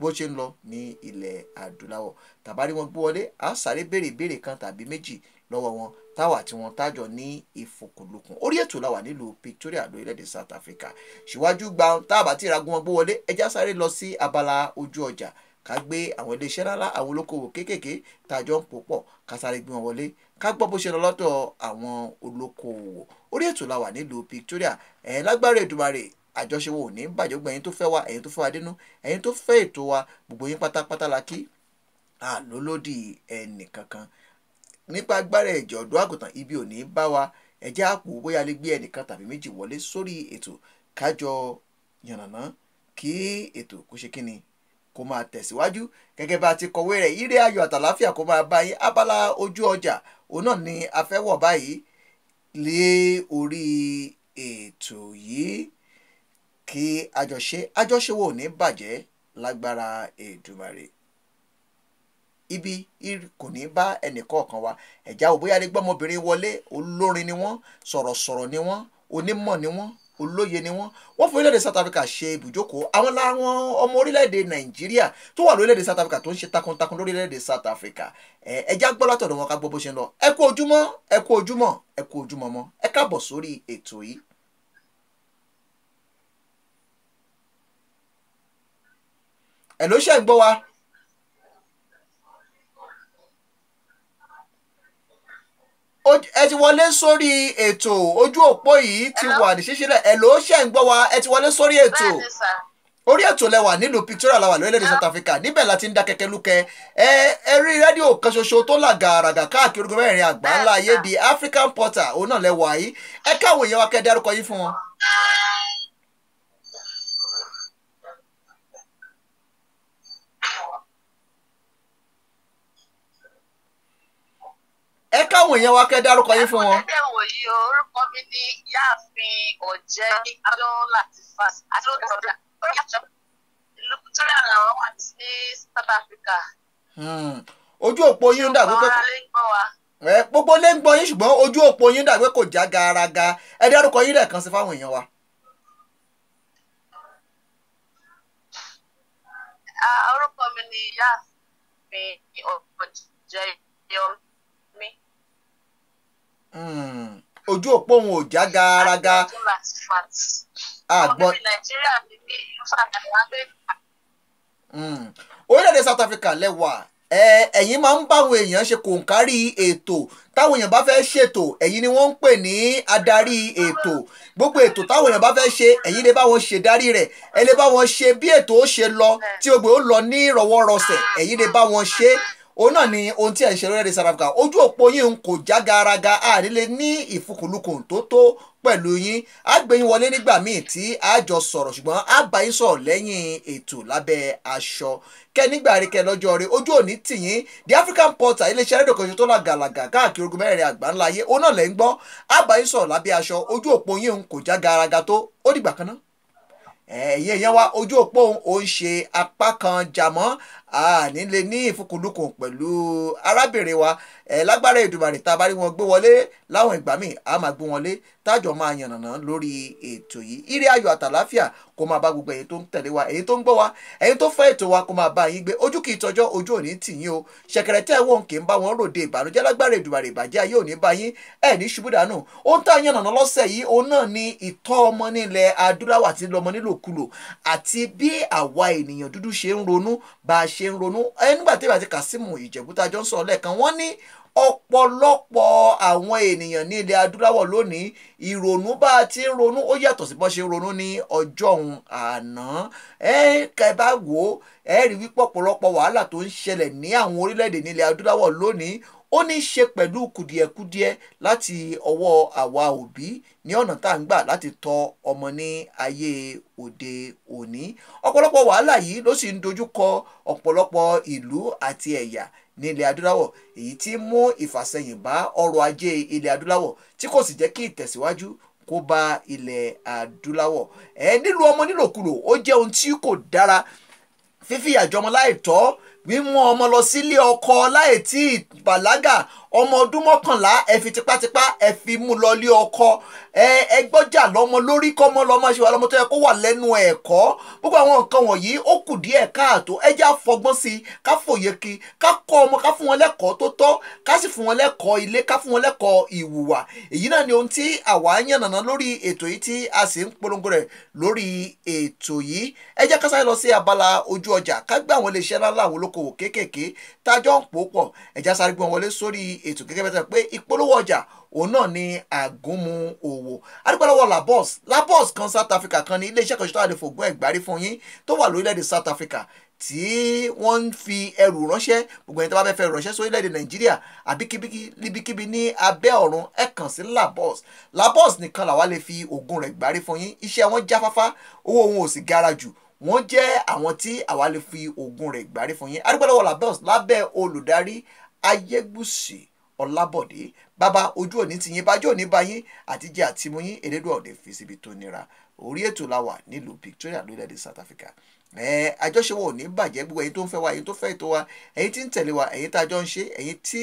Speaker 2: bó ṣe ń lọ ní ilẹ̀ adúláwọ̀. Tàbárí wọn gbé wọlé á sáré béèrè ìbéèrè kan tàbí méjì lọ́wọ́ wọn táwa tí wọ́n tájọ ní ìfòkùnlùkùn orí ètò la wà nílùú Victoria lórílẹ̀‐èdè South Africa. Ṣíwájú gba táàbà tí ìragun wọn gbé wọlé ẹjá sáré lọ sí abala ojú ọjà ká gbé àwọn iléeṣẹ́ ńlá àwọn olókoòwò kéékèèké tájọ ń pò pọ̀ ká sáré gbé wọn wọlé ká gbọ́ bó ṣe lọ lọ́dọ̀ àwọn olókoòwò. Orí ètò la wà nílùú Victoria. Ẹ̀ lágbára Èdùmàrè àjọṣe wo ò ní bàjẹ́ gbọ́ tó fẹ́ wa ẹ̀yin tó fẹ́ wa dínú ẹ̀yin tó fẹ́ ètò wa gbogbo yín pátápátá la kí. Àlólódì ẹnì kankan nípa agbára ẹ̀jẹ̀ ọ̀dọ́ àgùntàn ibi ò ní bá wa. Ẹ̀jẹ̀ àpò bóyá lè gbé ẹnìkan tàbí méjì wọlé sórí ètò kájọ yànnàná kí ètò kó ṣe kíni kó máa tẹ̀síwájú. Gẹ́gẹ́ bá a ti kọ̀wé rẹ̀ ire ayọ̀ àtàláfíà kó máa bá yín. Abala ojú ọjà òun náà ni a fẹ́ wọ̀ báyìí. Lé orí ètò yìí kí àjọṣe àjọṣe wo ò ní bàjẹ́ lágbára Èdùmàrè ibi kò ní bá ẹnìkọ̀ọ̀kan wa. Ẹ̀já ò bóyá lè gbọ́mọbìnrin wọlé olórin ni wọ́n sọ̀rọ̀sọ̀rọ̀ ni wọ́n onímọ̀ ni wọ́n olóye ni wọ́n. Wọ́n fún orílẹ̀-èdè South Africa ṣe ibùjókòó. Àwọn làwọn ọmọ orílẹ̀-èdè Nàìjíríà tó wà lórílẹ̀-èdè South Africa tó ń ṣe takuntakun lórílẹ̀-èdè South Africa. Ẹ̀já gbọ́ látọ̀dọ̀ wọn ká gbọ́ bó ṣe ń lọ. Ẹ kú ojúmọ́ ẹ kú ojúmọ́ ẹ kú ojúmọ́ mọ́. Ẹ káàbọ̀ sórí ètò yìí. ẹ ló ṣe ń gbọ́ wa. Ẹ ti wọlé sórí ètò ojú òpó yìí ti wà ní ṣíṣílẹ̀. Ẹ ló ṣe ń gbọ́ wa? Ẹ ti wọlé sórí ètò. Orí ètò lẹwà nílùú Victoria làwà lórílẹ̀‐èdè South Africa. Níbẹ̀ la ti ń dá kẹ́kẹ́ lúkẹ́. Ẹ ẹ rí rédíò kan ṣoṣo tó là gàràgà káàkiri ogun mẹ́rin àgbà ńlá ayé di African Portal òun náà lẹ́wọ̀ ayé ẹ káwọn èèyàn wa kẹ́ dárúkọ yín fún wọn. Ẹ káwọn èèyàn wa kẹ́ dárúkọ yín fún wọn.
Speaker 5: ẹ wò yí orúkọ mi ní yáàfin ọ̀jẹ́ adọ́lá ti fas àti olùdókòwò ìlú Victoria làwọn wà sí South Africa.
Speaker 2: ojú òpó yín dàgbé pé gbogbo lè ń gbọ́ yín ṣùgbọ́n ojú òpó yín dàgbé kò já garaga ẹ dárúkọ yín lẹ́ẹ̀kan sí fáwọn èèyàn wa.
Speaker 5: Orúkọ mi ní yáàfin ọ̀jẹ́ yọmí.
Speaker 2: Mm, ojú òpó òun ò já
Speaker 5: ti fas.
Speaker 2: àgbọn
Speaker 5: ọmọ mi Nàìjíríà mi ní ìlú South Africa.
Speaker 2: Mm. orílẹ̀-èdè South Africa lẹ́wà ẹ̀yin máa ń báwọn èèyàn ṣe kòǹkárí ètò. Táwọn èèyàn bá fẹ́ ṣètò ẹ̀yin ni wọ́n ń pè ní adarí ètò. Gbogbo ètò táwọn èèyàn bá fẹ́ ṣe ẹ̀yin lè bá wọn ṣe darí rẹ̀. Ẹ lè bá wọn ṣe bí ètò ó ṣe lọ tí gbogbo ó lọ ní ìrọ̀wọ́rọsẹ̀ ẹ̀yin lè bá wọn ṣe òun náà ni ohun tí ẹ̀ ń ṣe lórílẹ̀‐èdè South Africa ojú òpó yín kò já garaga àrílẹ̀ ní ìfukùnlukùn tó tó pẹ̀lú yín. Á gbé yín wọlé nígbà míì tí a jọ sọ̀rọ̀ ṣùgbọ́n á bá yín sọ̀rọ̀ lẹ́yìn ètò lábẹ́ aṣọ. Kẹ́ nígbà rí lọ́jọ́ rí ojú òní tìyín the African Portal iléeṣẹ́ rédíò kan ṣe tó là gàlàgà káàkiri ogun mẹ́rin àgbà ńlá ayé. Òun náà lẹ́ ń gbọ́. Á bá yín sọ̀rọ̀ lábẹ́ aṣọ ojú òpó yín kò já garaga tó. Ó dìgbà kan náà ẹ̀yin èèyàn wa ojú òpó ò ń ṣe apá kan jàmọ́ àní lè ní ìfukùnlukùn pẹ̀lú arábìnrin wa. Ẹ̀ lágbára Èdùmàrè tá a bá rí wọn gbé wọlé láwọn ìgbà míì a máa gbé wọn lé tájọ máa yànnàná lórí ètò yìí. Ire ayọ̀ àtàláfíà kó máa bá gbogbo ẹ̀yin tó ń tẹ̀lé wa ẹ̀yin tó ń gbọ́ wa ẹ̀yin tó fẹ́ ètò wa kó máa bá yín gbé. Ojú kì í tọjọ́ ojú òní tì yín o. Ṣẹ̀kẹ̀rẹ̀ tẹ́ kì í bá wọn ròde ìbànújẹ́. Lágbára Èdùmàrè ìbàjẹ́ ayé òní bá yín. Ẹ̀ ní ṣubú dànù. Ohun tá a yànnàná lọ́sẹ̀ yìí òun náà ni ìtọ́ ọmọ nílẹ̀ adúláwọ̀ àti lọmọ nílòkulò àti bí àwa ènìyàn dúdú ṣe ń ronú bá a ṣe ń ronú. Nígbà tí wọ́n ní ọ̀pọ̀lọpọ̀ àwọn ènìyàn ní ilẹ̀ adúláwọ̀ lónìí ìrònú bá a ti ń ronú ó yàtọ̀ sí bọ́n ṣe ronú ní ọjọ́ òun àná. Ẹ kẹ bá wò ó ẹ rí wípé ọ̀pọ̀lọpọ̀ wàhálà tó ń ṣẹlẹ̀ ní àwọn orílẹ̀-èdè ní ilẹ̀ adúláwọ̀ lónìí ó ní í ṣe pẹ̀lú kùdìẹ̀kudiẹ láti ọwọ́ àwa òbí ní ọ̀nà tá à ń gbà láti tọ́ ọmọ ní ayé òde òní. Ọ̀pọ̀lọpọ̀ wàhálà yìí ló sì ń dojú kọ ọ̀pọ̀lọpọ̀ ìlú àti ẹ̀yà ní ilẹ̀ adúláwọ̀ èyí tí mú ìfàsẹ́yìn bá ọrọ̀ ajé ilẹ̀ adúláwọ̀ tí kò sì jẹ́ kí ìtẹ̀síwájú kó bá ilẹ̀ adúláwọ̀. Ẹ nílùú ọmọ nílòkulò ó jẹ́ ohun tí kò dára. Fífi àjọmọ láìtọ́ mímú ọmọ lọ sílé ọkọ láì tí ì bàlágà ọmọ ọdún mọ́kànlá ẹ fi tipátipá ẹ fi mú lọ lé ọkọ ẹ ẹ gbọ́jà lọ́mọ lórí kọ́mọ lọ́mọ ṣe wà lọ́mọ tó yẹ kó wà lẹ́nu ẹ̀kọ́. Gbogbo àwọn nǹkan wọ̀nyí ó kù díẹ̀ káàtó. Ẹ já fọgbọ́n sí i ká fòye kí ká kọ́ ọmọ ká fún wọn lẹ́kọ̀ọ́ tó tọ́ ká sì fún wọn lẹ́kọ̀ọ́ ilé ká fún wọn lẹ́kọ̀ọ́ ìwùwà. Èyí náà ni ohun tí àwa yànnàná lórí ètò yìí tí a sì ń polongo rẹ̀ lórí ètò yìí. Ẹ jẹ́ ká sáré lọ sí abala ojú ọjà ká gbé àwọn iléeṣẹ́ ńlá àwọn olókoòwò kéékèèké tájọ́ ń pò pọ̀. Ẹ já sáré gbé wọn wọlé sórí ètò gẹ́gẹ́ bẹ́ẹ̀ pé ìpolówó ọjà òun náà ni àgúnmu òwò. Adúpẹ́lọ́wọ́ labos. Labos kan south africa kan ní iléeṣẹ́ kan ṣètò àdìfògùn ẹ̀gbárí fún yín tó wà lórílẹ̀‐èdè south africa tí wọ́n ń fi ẹrù ránṣẹ́. Gbogbo ẹni tó bá fẹ́ fẹ́ ránṣẹ́ sórílẹ̀‐èdè nàìjíríà àbí kíbikíbi ní abẹ́ ọ̀run ẹ kàn sí labos. Labos nìkan làwa lè fi ògùn rẹ̀ gbárí fún yín. Iṣẹ́ wọn jáfáfá owó wọn ò sì gara jù. Wọ́n jẹ́ àwọn tí àwa lè fi ògùn rẹ̀ gbárí fún yín. Adúpẹ́lọ́wọ́ labos lábẹ́ olùdarí ayégbùsì ọlábọ̀dé. Bàbá ojú òní ti yín bájú òní bá yín àti jẹ́ àtìmú yín elédùn ọ̀dẹ fi síbi tó nira. Orí ètò la wà nílùú Victoria lórílẹ̀‐èdè South Africa. Ẹ àjọṣepọ̀ ò ní bàjẹ́. Gbogbo ẹ̀yin tó ń fẹ́ wa ẹ̀yin tó fẹ́ ètò wa ẹ̀yin tí ń tẹ̀lé wa ẹ̀yin tá a jọ ń ṣe ẹ̀yin tí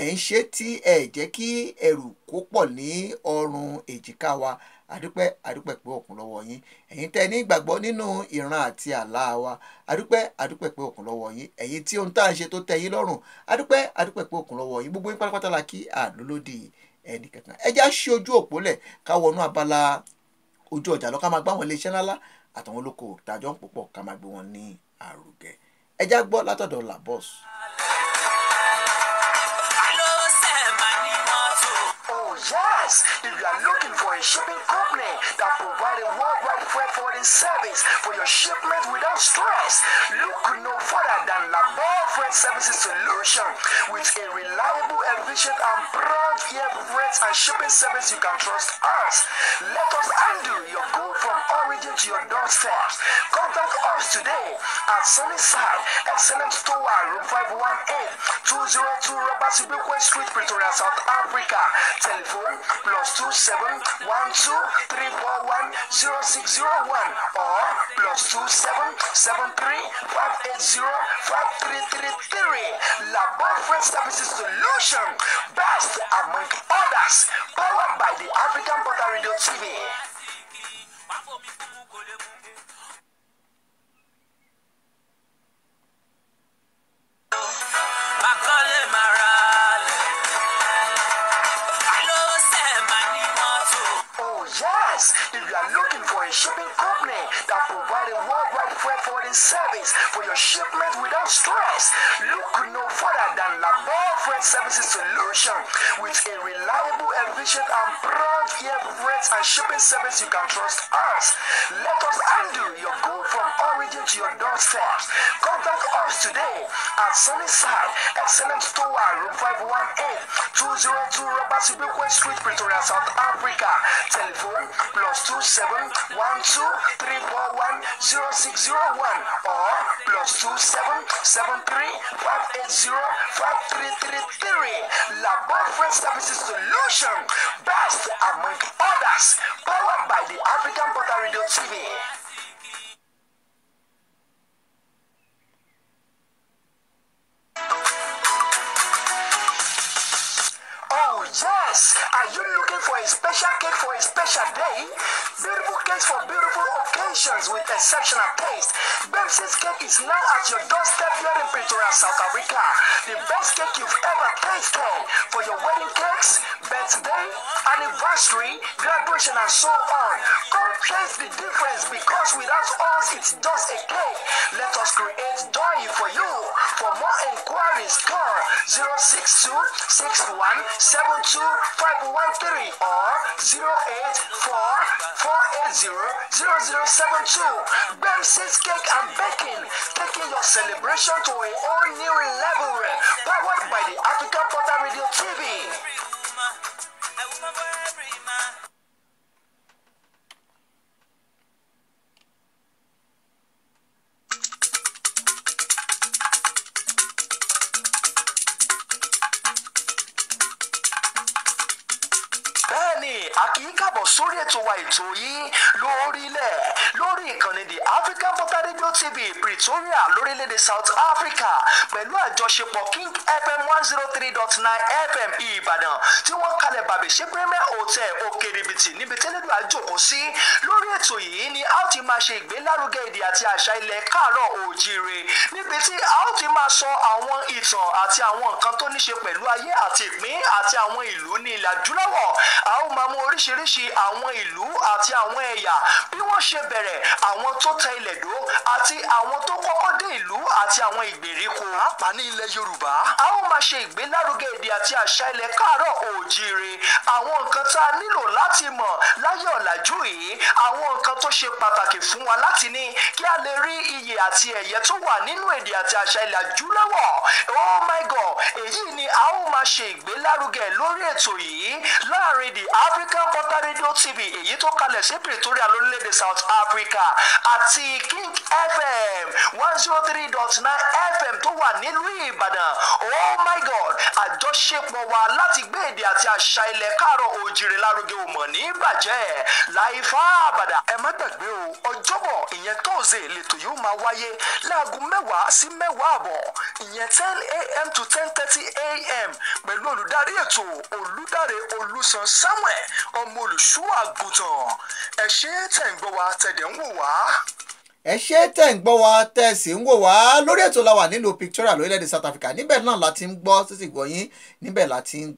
Speaker 2: ẹ̀ ń ṣe tí ẹ̀ jẹ́ kí ẹrù kó pọ̀ ní ọrùn èjìká wa àdúpẹ́ àdúpẹ́ pé òkun lọ́wọ́ yín. Ẹ̀yin tẹ́ ní ìgbàgbọ́ nínú ìran àti àlá wa àdúpẹ́ àdúpẹ́ pé òkun lọ́wọ́ yín. Ẹ̀yin tí ohun tá à ń ṣe tó tẹ́ yín lọ́rùn àdúpẹ́ àdúpẹ́ pé òkun lọ́wọ́ yín. Gbogbo yín pátápátá la kí àlólódì ẹnì kankan. Ẹ já ṣí ojú òpó lẹ̀ ká wọnú abala ojú ọjà lọ ká máa gbá wọn iléeṣẹ́ ńláńlá àtàwọn olóko tàjọ ń pòpọ̀ ká máa gbé wọn ní àrùgẹ ẹ já gbọ́ látọ̀dọ̀ labos.
Speaker 3: Yes, if you are looking for a shipping company that provides a worldwide freight forwarding service for your shipment without stress, look no further than Labor Freight Services Solution with a reliable, efficient, and prompt air freight and shipping service you can trust us. Let us handle your good from origin to your doorstep. Contact us today at Sunnyside Excellent Store, Room 518, 202 Robert Street, Pretoria, South Africa. Telephone plus 27 12 341 0601 or plus 27 73 580 5333. Labor Freight Services Solution, best among others, powered by the African Portal Radio TV. Yes, if you are looking for a shipping company that provides a worldwide freight forwarding service for your shipment without stress, look no further than Labor Freight Services Solution with a reliable, efficient, and prompt air freight and shipping service you can trust us. Let us handle your good from origin to your doorstep. Contact us today at Sunnyside Excellent Store, Room 518, 202 Robert Sibikwe Street, Pretoria, South Africa. Telephone plus 27 12 341 0601 or plus 27 73 580 5333. Labor Services Solution, best among others, powered by the African Portal Radio TV. Oh yes! Are you for a special cake for a special day? Beautiful cakes for beautiful occasions with exceptional taste. Bemson's cake is now at your doorstep here in Pretoria, South Africa. The best cake you've ever tasted for your wedding cakes, birthday, anniversary, graduation, and so on. Come taste the difference because without us, it's just a cake. Let us create joy for you. For more inquiries, call 062 61 72 513 or 084 480 0072. Bemson's Cake and Baking, taking your celebration to a whole new level. Powered by the African Portal Radio TV.
Speaker 6: Sórí ètò wa ètò yìí lórílẹ̀ lórí ìkànnì the african portal radio tv pretoria lórílẹ̀‐èdè south africa pẹ̀lú àjọṣepọ̀ king fm one zero three dot nine fm ìbàdàn tí wọ́n kalẹ̀ bàbẹ̀ ṣe premier hotel òkèrèbìtì níbi tẹ́lẹ̀dù àjòkó sí. Lórí ètò yìí ni a ó ti máa ṣe ìgbélárugẹ èdè àti àṣà ilẹ̀ káàárọ̀ òjìire níbi tí a ó ti máa sọ àwọn ìtàn àti àwọn nǹkan tó ní ṣe pẹ̀lú ayé àti ìpín àti àwọn ìlú ní ilẹ̀ adúláwọ̀ a ó máa mú oríṣiríṣi àwọn ìlú àti àwọn ẹ̀yà bí wọ́n ṣe bẹ̀rẹ̀ àwọn tó tẹ ilẹ̀ dó àti àwọn tó kọ́kọ́ dé ìlú àti àwọn ìgbèríko. pàápàá ní ilẹ̀ yorùbá. a ó máa ṣe ìgbélárugẹ èdè àti àṣà ilẹ̀ káàárọ̀ òjìire àwọn nǹkan tá a nílò láti mọ̀ láyé ọ̀làjú yìí àwọn nǹkan tó ṣe pàtàkì fún wa láti ní kí a lè rí iyè àti ẹ̀yẹ tó wà nínú èdè àti àṣà ilẹ̀ adúláwọ̀ oh my god èyí ni a ó máa ṣe ìgbélárugẹ lórí ètò yìí láàárín the african portal radio tv èyí tó kalẹ̀ sí pretoria lórílẹ̀‐èdè south africa àti king fm one zero three dot nine fm tó wà nílùú ìbàdàn oh my god àjọṣepọ̀ wa láti gbé èdè àti àṣà ilẹ̀ káàárọ̀ òjìrè lárugẹ ò mọ̀ ní bàjẹ́ láìfá àbàdà ẹ má gbàgbé o ọjọ́bọ̀ ìyẹn tóòzè lẹ́tọ̀ yóò máa wáyé láago mẹ́wàá sí mẹ́wàá àbọ̀ ìyẹn ten a.m. to ten thirty a.m. pẹ̀lú olùdarí ètò olùdarí olùsàn samuel ọmọ olùṣọ́ àgùntàn ẹ ṣe tẹ̀ ń gbọ́ wa tẹ̀dẹ̀ ń wò wá.
Speaker 2: ẹ ṣé tẹ̀ ń gbọ́ wa tẹ̀ sí ń wò wá. Lórí ètò la wà nílùú Victoria lórílẹ̀‐èdè South Africa. Níbẹ̀ náà la ti ń gbọ́ títí gbọ́yìn níbẹ̀ la ti ń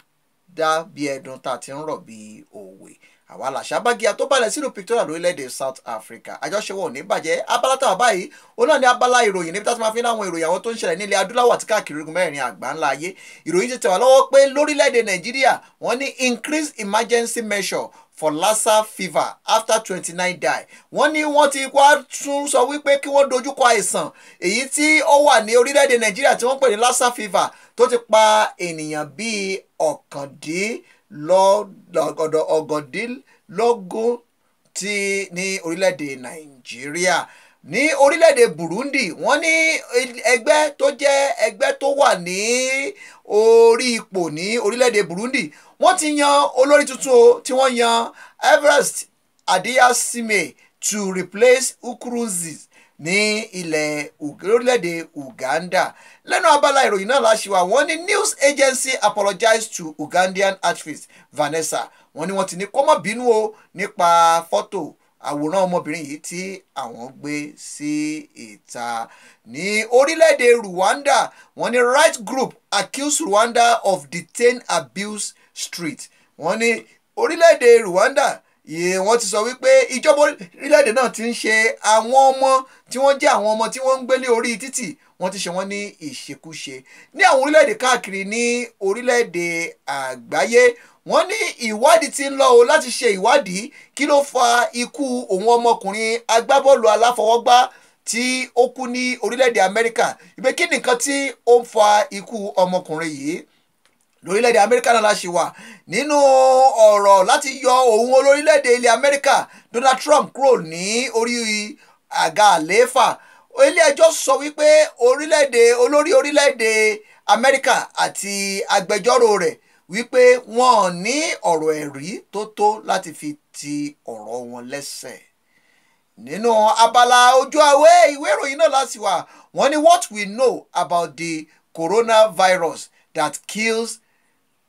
Speaker 2: dá bí ẹdun tá a ti ń rọ̀ bí òwe. Àwa làṣà bágíà tó balẹ̀ sínú Victoria lórílẹ̀‐èdè South Africa. Àjọṣewọ̀ ò ní bàjẹ́. Abala tá a báyìí ó náà ní abala ìròyìn níbi tá a ti máa fi láwọn ìròyìn àwọn tó ń ṣẹlẹ̀ nílẹ̀ adúláwọ̀ àti káàkiri ogun mẹ́rin àgbà ńlá ayé. Ìròyìn ti tẹ̀ wá lọ́wọ́ pé lórílẹ̀‐èdè Nàìjíríà wọ́n ní increased emergency measure for Lassa fever after twenty nine die. Wọ́n ní wọ́n ti wá tún sọ wípé kí wọ́n dojúkọ àìsàn èyí tí ó wà ní orílẹ̀‐èdè Nàìjíríà tí wọ́n pè ní Lassa fever tó ti pa ènìyàn bíi ọ̀kàndínlọ́gọ́dínlógún tí ní orílẹ̀‐èdè Nàìjíríà ní orílẹ̀‐èdè Burundi wọ́n ní ẹgbẹ́ tó jẹ́ ẹgbẹ́ tó wà ní orí ipò ní orílẹ̀‐èdè Burundi wọ́n ti yan olórí tuntun o tí wọ́n yan Everest Adiyasime to replace Nkurunziza ní ilẹ̀ orílẹ̀‐èdè Uganda. Lẹ́nu abala ìròyìn náà láṣìwà wọ́n ní news agency apologized to Ugandan actress Vanessa. Wọ́n ní wọ́n ti ní kó má bínú o nípa fọ́tò àwòrán ọmọbìnrin yìí tí àwọn gbé sí ìta. Ní orílẹ̀-èdè Rwanda wọ́n ní right group accuse Rwanda of detain abuse street. Wọ́n ní orílẹ̀-èdè Rwanda yìí wọ́n ti sọ wípé ìjọba orílẹ̀-èdè náà ti ń ṣe àwọn ọmọ tí wọ́n jẹ́ àwọn ọmọ tí wọ́n ń gbé ní orí títì wọ́n ti ṣe wọ́n ní ìṣekúṣe. Ní àwọn orílẹ̀-èdè káàkiri ní orílẹ̀-èdè àgbáyé wọ́n ní ìwádìí ti ń lọ o láti ṣe ìwádìí. Kí ló fa ikú òun ọmọkùnrin agbábọ́ọ̀lù aláfọwọ́gbá tí ó kú ní orílẹ̀-èdè Amẹ́ríkà? Ìgbé kí nìkan tí ó ń fa ikú ọmọkùnrin yìí? Lórílẹ̀‐èdè amẹ́ríkà náà la ṣe wà. Nínú ọ̀rọ̀ láti yọ òun olórílẹ̀‐èdè ilẹ̀ amẹ́ríkà donald trump kúrò ní orí àga àlééfà ilé ẹjọ́ sọ wípé orílẹ̀‐èdè olórí orílẹ̀‐èdè amẹ́ríkà àti agbẹjọ́rò rẹ̀ wípé wọn ò ní ọ̀rọ̀ ẹ̀rí tó tó láti fi ti ọ̀rọ̀ wọn lẹ́sẹ̀. Nínú abala ojú awé ìwé ìròyìn náà láti wà. Wọ́n ní what we know about the coronavirus that kills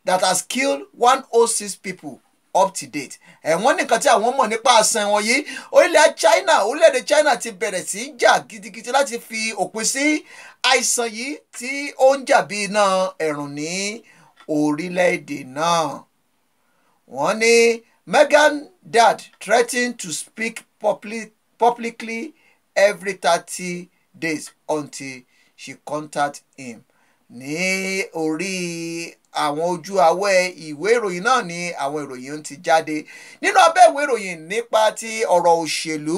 Speaker 2: that has killed one oh six people up to date ẹ̀wọ̀n nìkan tí àwọn mọ̀ nípa àṣà wọn yìí orílẹ̀ China orílẹ̀-èdè China ti bẹ̀rẹ̀ sí í jà gidigidi láti fi òpin sí àìsàn yìí tí ó ń jà bí iná ẹ̀rùn ní orílẹ̀-èdè náà. Wọ́n ní Meghan dad threatened to speak public, publicly every thirty days until she contact him. Ní orí àwọn ojú awẹ́ ìwé ìròyìn náà ni àwọn ìròyìn ti jáde. Nínú abẹ́ ìwé ìròyìn nípa ti ọ̀rọ̀ òṣèlú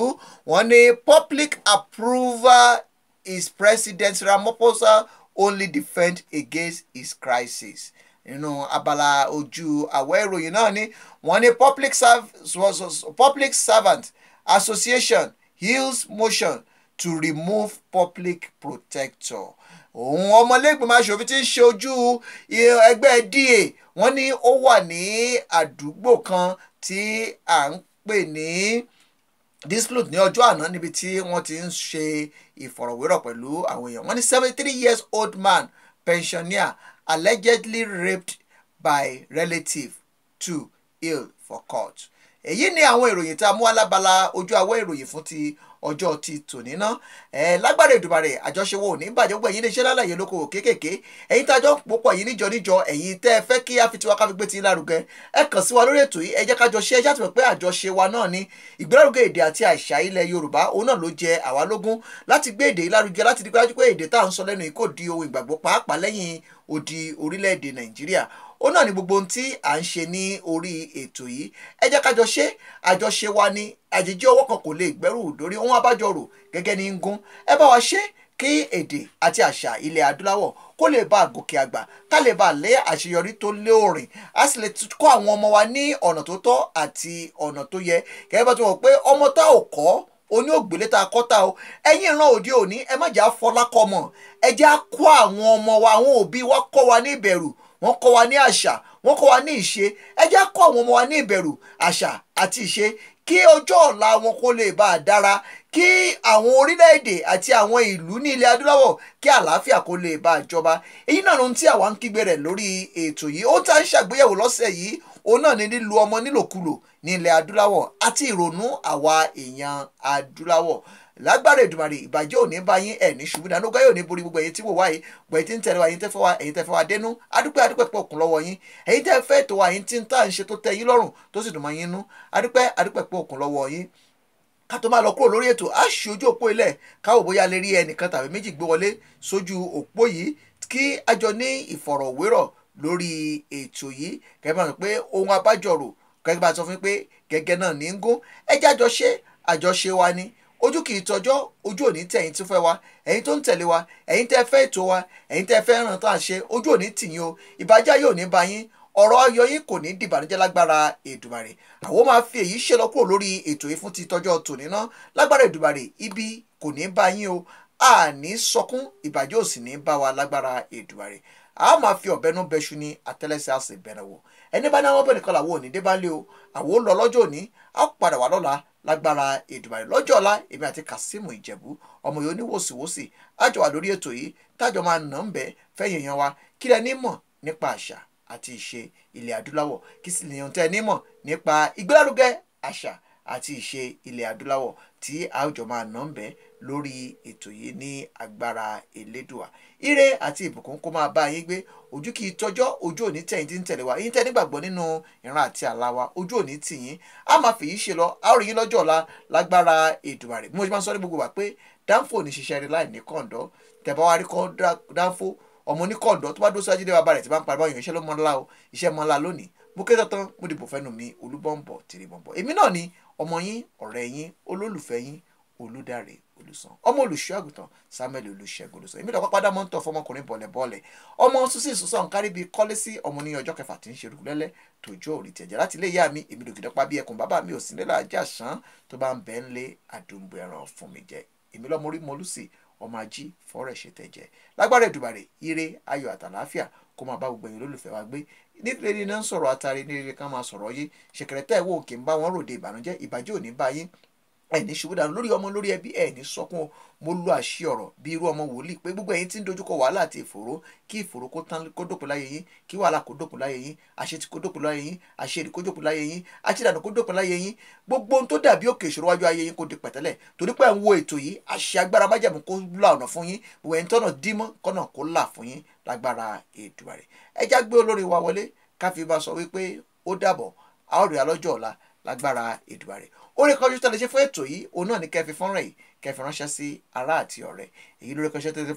Speaker 2: wọ́n ní public approval is President Ramaphosa only defend against his crisis. Nínú abala ojú àwẹ́ ìròyìn náà ni wọ́n ní public, serv public servant association heals motion to remove public protector òun ọmọlẹ́gbẹ̀mọ aṣòfin tí ń ṣojú ẹgbẹ́ DA wọ́n ní ó wà ní àdúgbò kan tí à ń pè ní dispute ní ọjọ́ àná níbi tí wọ́n ti ń ṣe ìfọ̀rọ̀wérọ̀ pẹ̀lú àwọn èèyàn. Wọ́n ní seventy three years old man pensioner allegedly raped by relative to ill for court. Èyí ni àwọn ìròyìn tá a mú alábala ojú awọ́ ìròyìn fún ti ọjọ́ ti tòní ná. Ẹ lágbára Èdùmàrè àjọṣewò ò ní bàjẹ́ gbogbo ẹ̀yin iléeṣẹ́ lálàyé lóko kéékèèké ẹ̀yin tá a jọ ń pòpọ̀ ẹ̀yin níjọ níjọ ẹ̀yin tẹ́ ẹ fẹ́ kí a fi tiwa gbé ti lárugẹ ẹ kàn sí wa lórí ètò yìí ẹ jẹ́ ká jọ ṣe ẹ jáde pé àjọṣe wa náà ni. Ìgbélárugẹ èdè àti àṣà ilẹ̀ Yorùbá òun náà ló jẹ àwa lógún. Láti gbé èdè lárugẹ láti dígbà pé èdè tá à ń sọ lẹ́nu yìí kò di odi orílẹ̀-èdè Nàìjíríà ó náà ni gbogbo ohun tí à ń ṣe ní orí ètò yìí. Ẹ jẹ́ kájọ ṣe àjọṣe wa ni. Àjèjì ọwọ́ kan kò lè gbẹ́rù dórí ohun abájọrò gẹ́gẹ́ ní ń gún ẹ bá wa ṣe kí èdè àti àṣà ilẹ̀ adúláwọ̀ kó lè bá gòkè àgbà ká lè bá lé àṣeyọrí tó lé òrìn á sì lè kọ́ àwọn ọmọ wa ní ọ̀nà tó tọ́ àti ọ̀nà tó yẹ. Gẹ́gẹ́ bá ti wọ̀ pé ọmọ tá ò kọ́ oní ògbélé tá a kọ́ ta o. Ẹ̀yin ìran òde òní ẹ má jà fọlákọ́ mọ̀. Ẹ jẹ́ á àwọn ọmọ wa àwọn òbí wa kọ́ wa ní ìbẹ̀rù wọ́n kọ́ wa ní àṣà wọ́n kọ́ wa ní ìṣe. Ẹ jẹ́ kọ́ àwọn ọmọ wa ní ìbẹ̀rù àṣà àti ìṣe. Kí ọjọ́ ọ̀la wọn kó lè bá a dára. Kí àwọn orílẹ̀-èdè àti àwọn ìlú ní ilẹ̀ adúláwọ̀ kí àlàáfíà kó lè bá a jọba. Èyí náà ló tí àwa ń kígbe rẹ̀ lórí ètò yìí. Ó tá ń ṣàgbéyẹ̀wò lọ́sẹ̀ yìí òun náà ní lílu ọmọ nílòkulò ní ilẹ̀ adúláwọ̀ àti ìrònú àwa èèyàn adúláwọ̀ lágbára Èdùmàrè ìbàjẹ́ òní bá yín ẹ̀ ní ṣubú dáná gáyọ̀ ní borí gbogbo ẹ̀yin tí wò wáyé gbogbo ẹ̀yin tí ń tẹ̀lé wa ẹ̀yin tẹ́ fẹ́ wa ẹ̀yin tẹ́ fẹ́ wa dénú adúpẹ́ adúpẹ́ pọ̀ kún lọ́wọ́ yín. Ẹ̀yin tẹ́ fẹ́ tó wa ẹ̀yin tí ń tà ń ṣe tó tẹ́ yín lọ́rùn tó sì dùn mọ́ yín nú adúpẹ́ adúpẹ́ pọ̀ kún lọ́wọ́ yín. Ká tó máa lọ kúrò lórí ètò á ṣe ojú òpó ilẹ̀ káwọ̀ bóyá lè rí ẹnìkan tàbí méjì gbé wọlé sójú òpó yìí kí a ní ìfọ̀rọ̀wérọ̀ lórí ètò yìí. Kẹ́kẹ́ bá pé ohun abájọrò kẹ́kẹ́ bá sọ fún mi pé gẹ́gẹ́ náà ní ń gún. Ẹjẹ́ àjọṣe àjọṣe wa ni ojú kì í tọjọ́ ojú òní tẹ̀yìn tó fẹ́ wa. Ẹ̀yin tó ń tẹ̀lé wa ẹ̀yin tẹ́ fẹ́ ètò wa ẹ̀yin tẹ́ fẹ́ ràn tó à ń ṣe ojú òní tìyín o. Ìbàjẹ́ yóò ní bá yín ọ̀rọ̀ ayọ̀ yín kò ní dìbànújẹ́ lágbára Èdùmàrè. Àwọn máa fi èyí ṣe lọ kúrò lórí ètò yìí fún ti tọjọ́ tòní ná. Lágbára Èdùmàrè ibi kò ní bá yín o. Àní sọkún ìbàjẹ́ ò sì ní bá wa lágbára Èdùmàrè. A máa fi ọ̀bẹ nú bẹ́ṣu ní àtẹ́lẹsẹ̀ àṣẹ bẹ̀rẹ̀ wò. Ẹni bá ní àwọn ọbẹ̀ nìkan làwọn ò ní dé bá lé o. Àwọn ò lọ lọ́jọ́ òní a padà wà lọ́la lágbára Èdùmàrè lọ́jọ́ ọ̀la èmi àti Kazeem Ìjẹ̀bú ọmọ yìí oníwòsíwòsì àjọ wà lórí ètò yìí tájọ máa nà ń bẹ́ fẹ́yìn èèyàn wa kí lẹ ní mọ̀ nípa àṣà àti ìṣe ilẹ̀ adúláwọ̀ kí sì lèèyàn tẹ́ ní mọ̀ nípa ìgbélárugẹ àṣà àti ìṣe ilẹ̀ adúláwọ̀ tí àjọ máa nà ń bẹ́ lórí ètò yìí ní agbára Elédùà. Ire àti ìbùkún kó máa bá yín gbé. Ojú kì í tọjọ́ ojú òní tẹ̀yìn tí ń tẹ̀lé wa. Yín tẹ́ nígbàgbọ́ nínú ìran àti àlá wa ojú òní tì yín. A máa fèyí ṣe lọ a ó rí yín lọ́jọ́ ọ̀la lágbára Èdùmàrè. Bí mo ṣe máa ń sọ ní gbogbo wa pé dáńfò ní ṣiṣẹ́ rí láì ní kọ̀ǹdọ́. Tẹ̀bá wa rí kọ́ dáńfò ọmọ ní kọ̀ǹdọ́ tó bá dó sáájú dé bàbá rẹ̀ tí bá ń parí báyọ̀ iṣẹ́ ló mọ́ ńlá o iṣẹ́ mọ́ ńlá lónìí. Mo ké tán mo dìbò fẹ́nu mi olúbọ̀nbọ̀ tìrìbọ̀nbọ̀ èmi náà ni ọmọ yín ọ̀rẹ́ yín olólùfẹ́ yín olùdarí olùsàn ọmọ olùṣọ́ àgùntàn samuel olùṣègùn olùsàn èmi dàpọ̀ padà mọ́ ń tọ́ fọmọkùnrin bọ̀lẹ̀bọ̀lẹ̀ ọmọ sísè sùsàn kárí bíi kọ́lé sí ọmọ ní ọjọ́ kẹfà tí ń ṣe rúgbẹ́lẹ́ tòjọ́ òrì tẹ̀jẹ̀. Láti ilé ìyá mi èmi dògìdọ́ pa bí ẹkùn bàbá mi ò sí nílẹ̀ ajá sàn tó bá ń bẹ́ ń lé àdúgbò ẹran fún mi jẹ. Èmi lọ́mọ orí mọ́lúsì ọmọ ají fọ́rẹ̀ ṣe tẹ̀jẹ̀. Lágbára Èdùmàrè ire ayọ̀ àtàláfíà kó máa bá gbogbo ẹ̀yin olólùfẹ́ wa gbé. Nítorí náà ń sọ̀rọ̀ atari nílé kan máa sọ̀rọ̀ yé ṣèkẹrẹtẹ́ ìwọ òkè ń bá wọn ròde ìbànújẹ́ ìbàjẹ́ òní bá yín ẹni ṣubú dànù lórí ọmọ lórí ẹbí ẹni sọkún o. Mo lo àṣì ọ̀rọ̀ bí irú ọmọ wòlíì pé gbogbo ẹ̀yin tí ń dojúkọ wàhálà àti ìfòró kí ìfòró kó tán kó dópin láyé yín kí wàhálà kó dópin láyé yín àṣetì kó dópin láyé yín àṣerì kó dópin láyé yín àṣedànù kó dópin láyé yín. Gbogbo ohun tó dàbí òkè ìṣòro wájú ayé yín kó di pẹ̀tẹ́lẹ̀. Torí pé ẹ̀ ń wo ètò yìí àṣẹ agbára májẹ̀mú kó la ọ̀nà fún yín. Gbogbo ẹni tọ́nà dímọ́ kọ́nà kó orí kan ṣoṣo tẹ̀lé ṣe fún ètò yìí òun náà ní kẹfì fọ́nrán yìí kẹfì ránṣẹ́ sí ará àti ọ̀rẹ́. Èyí lórí kan ṣe tẹ̀lé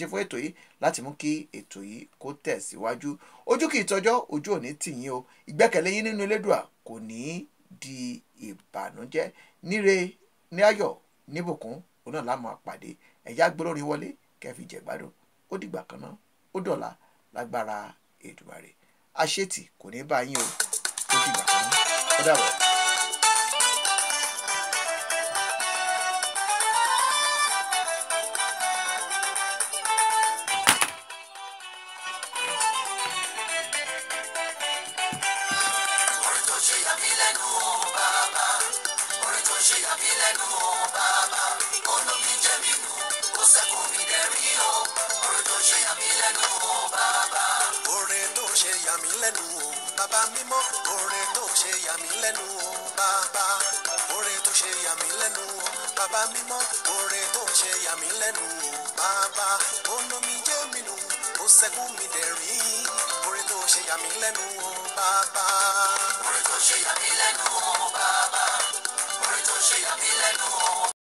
Speaker 2: ṣe fún ètò yìí láti mú kí ètò yìí kó tẹ̀síwájú. Ojú kì í tọjọ́ ojú òní tì yín o. Ìgbẹ́kẹ̀lé yín nínú Elédùà kò ní di ìbànújẹ́. Níre ní ayọ̀ níbùkún òun náà láàmú àpàdé ẹ̀yà gbólórin wọlé kẹfì jẹ̀gbádùn. Ó dìgbà kan náà ó dọ̀la lágbára Èdùmàrè. Àṣetì kò ní bá yín o. Ó dìgbà kan náà. Ó dàbọ̀.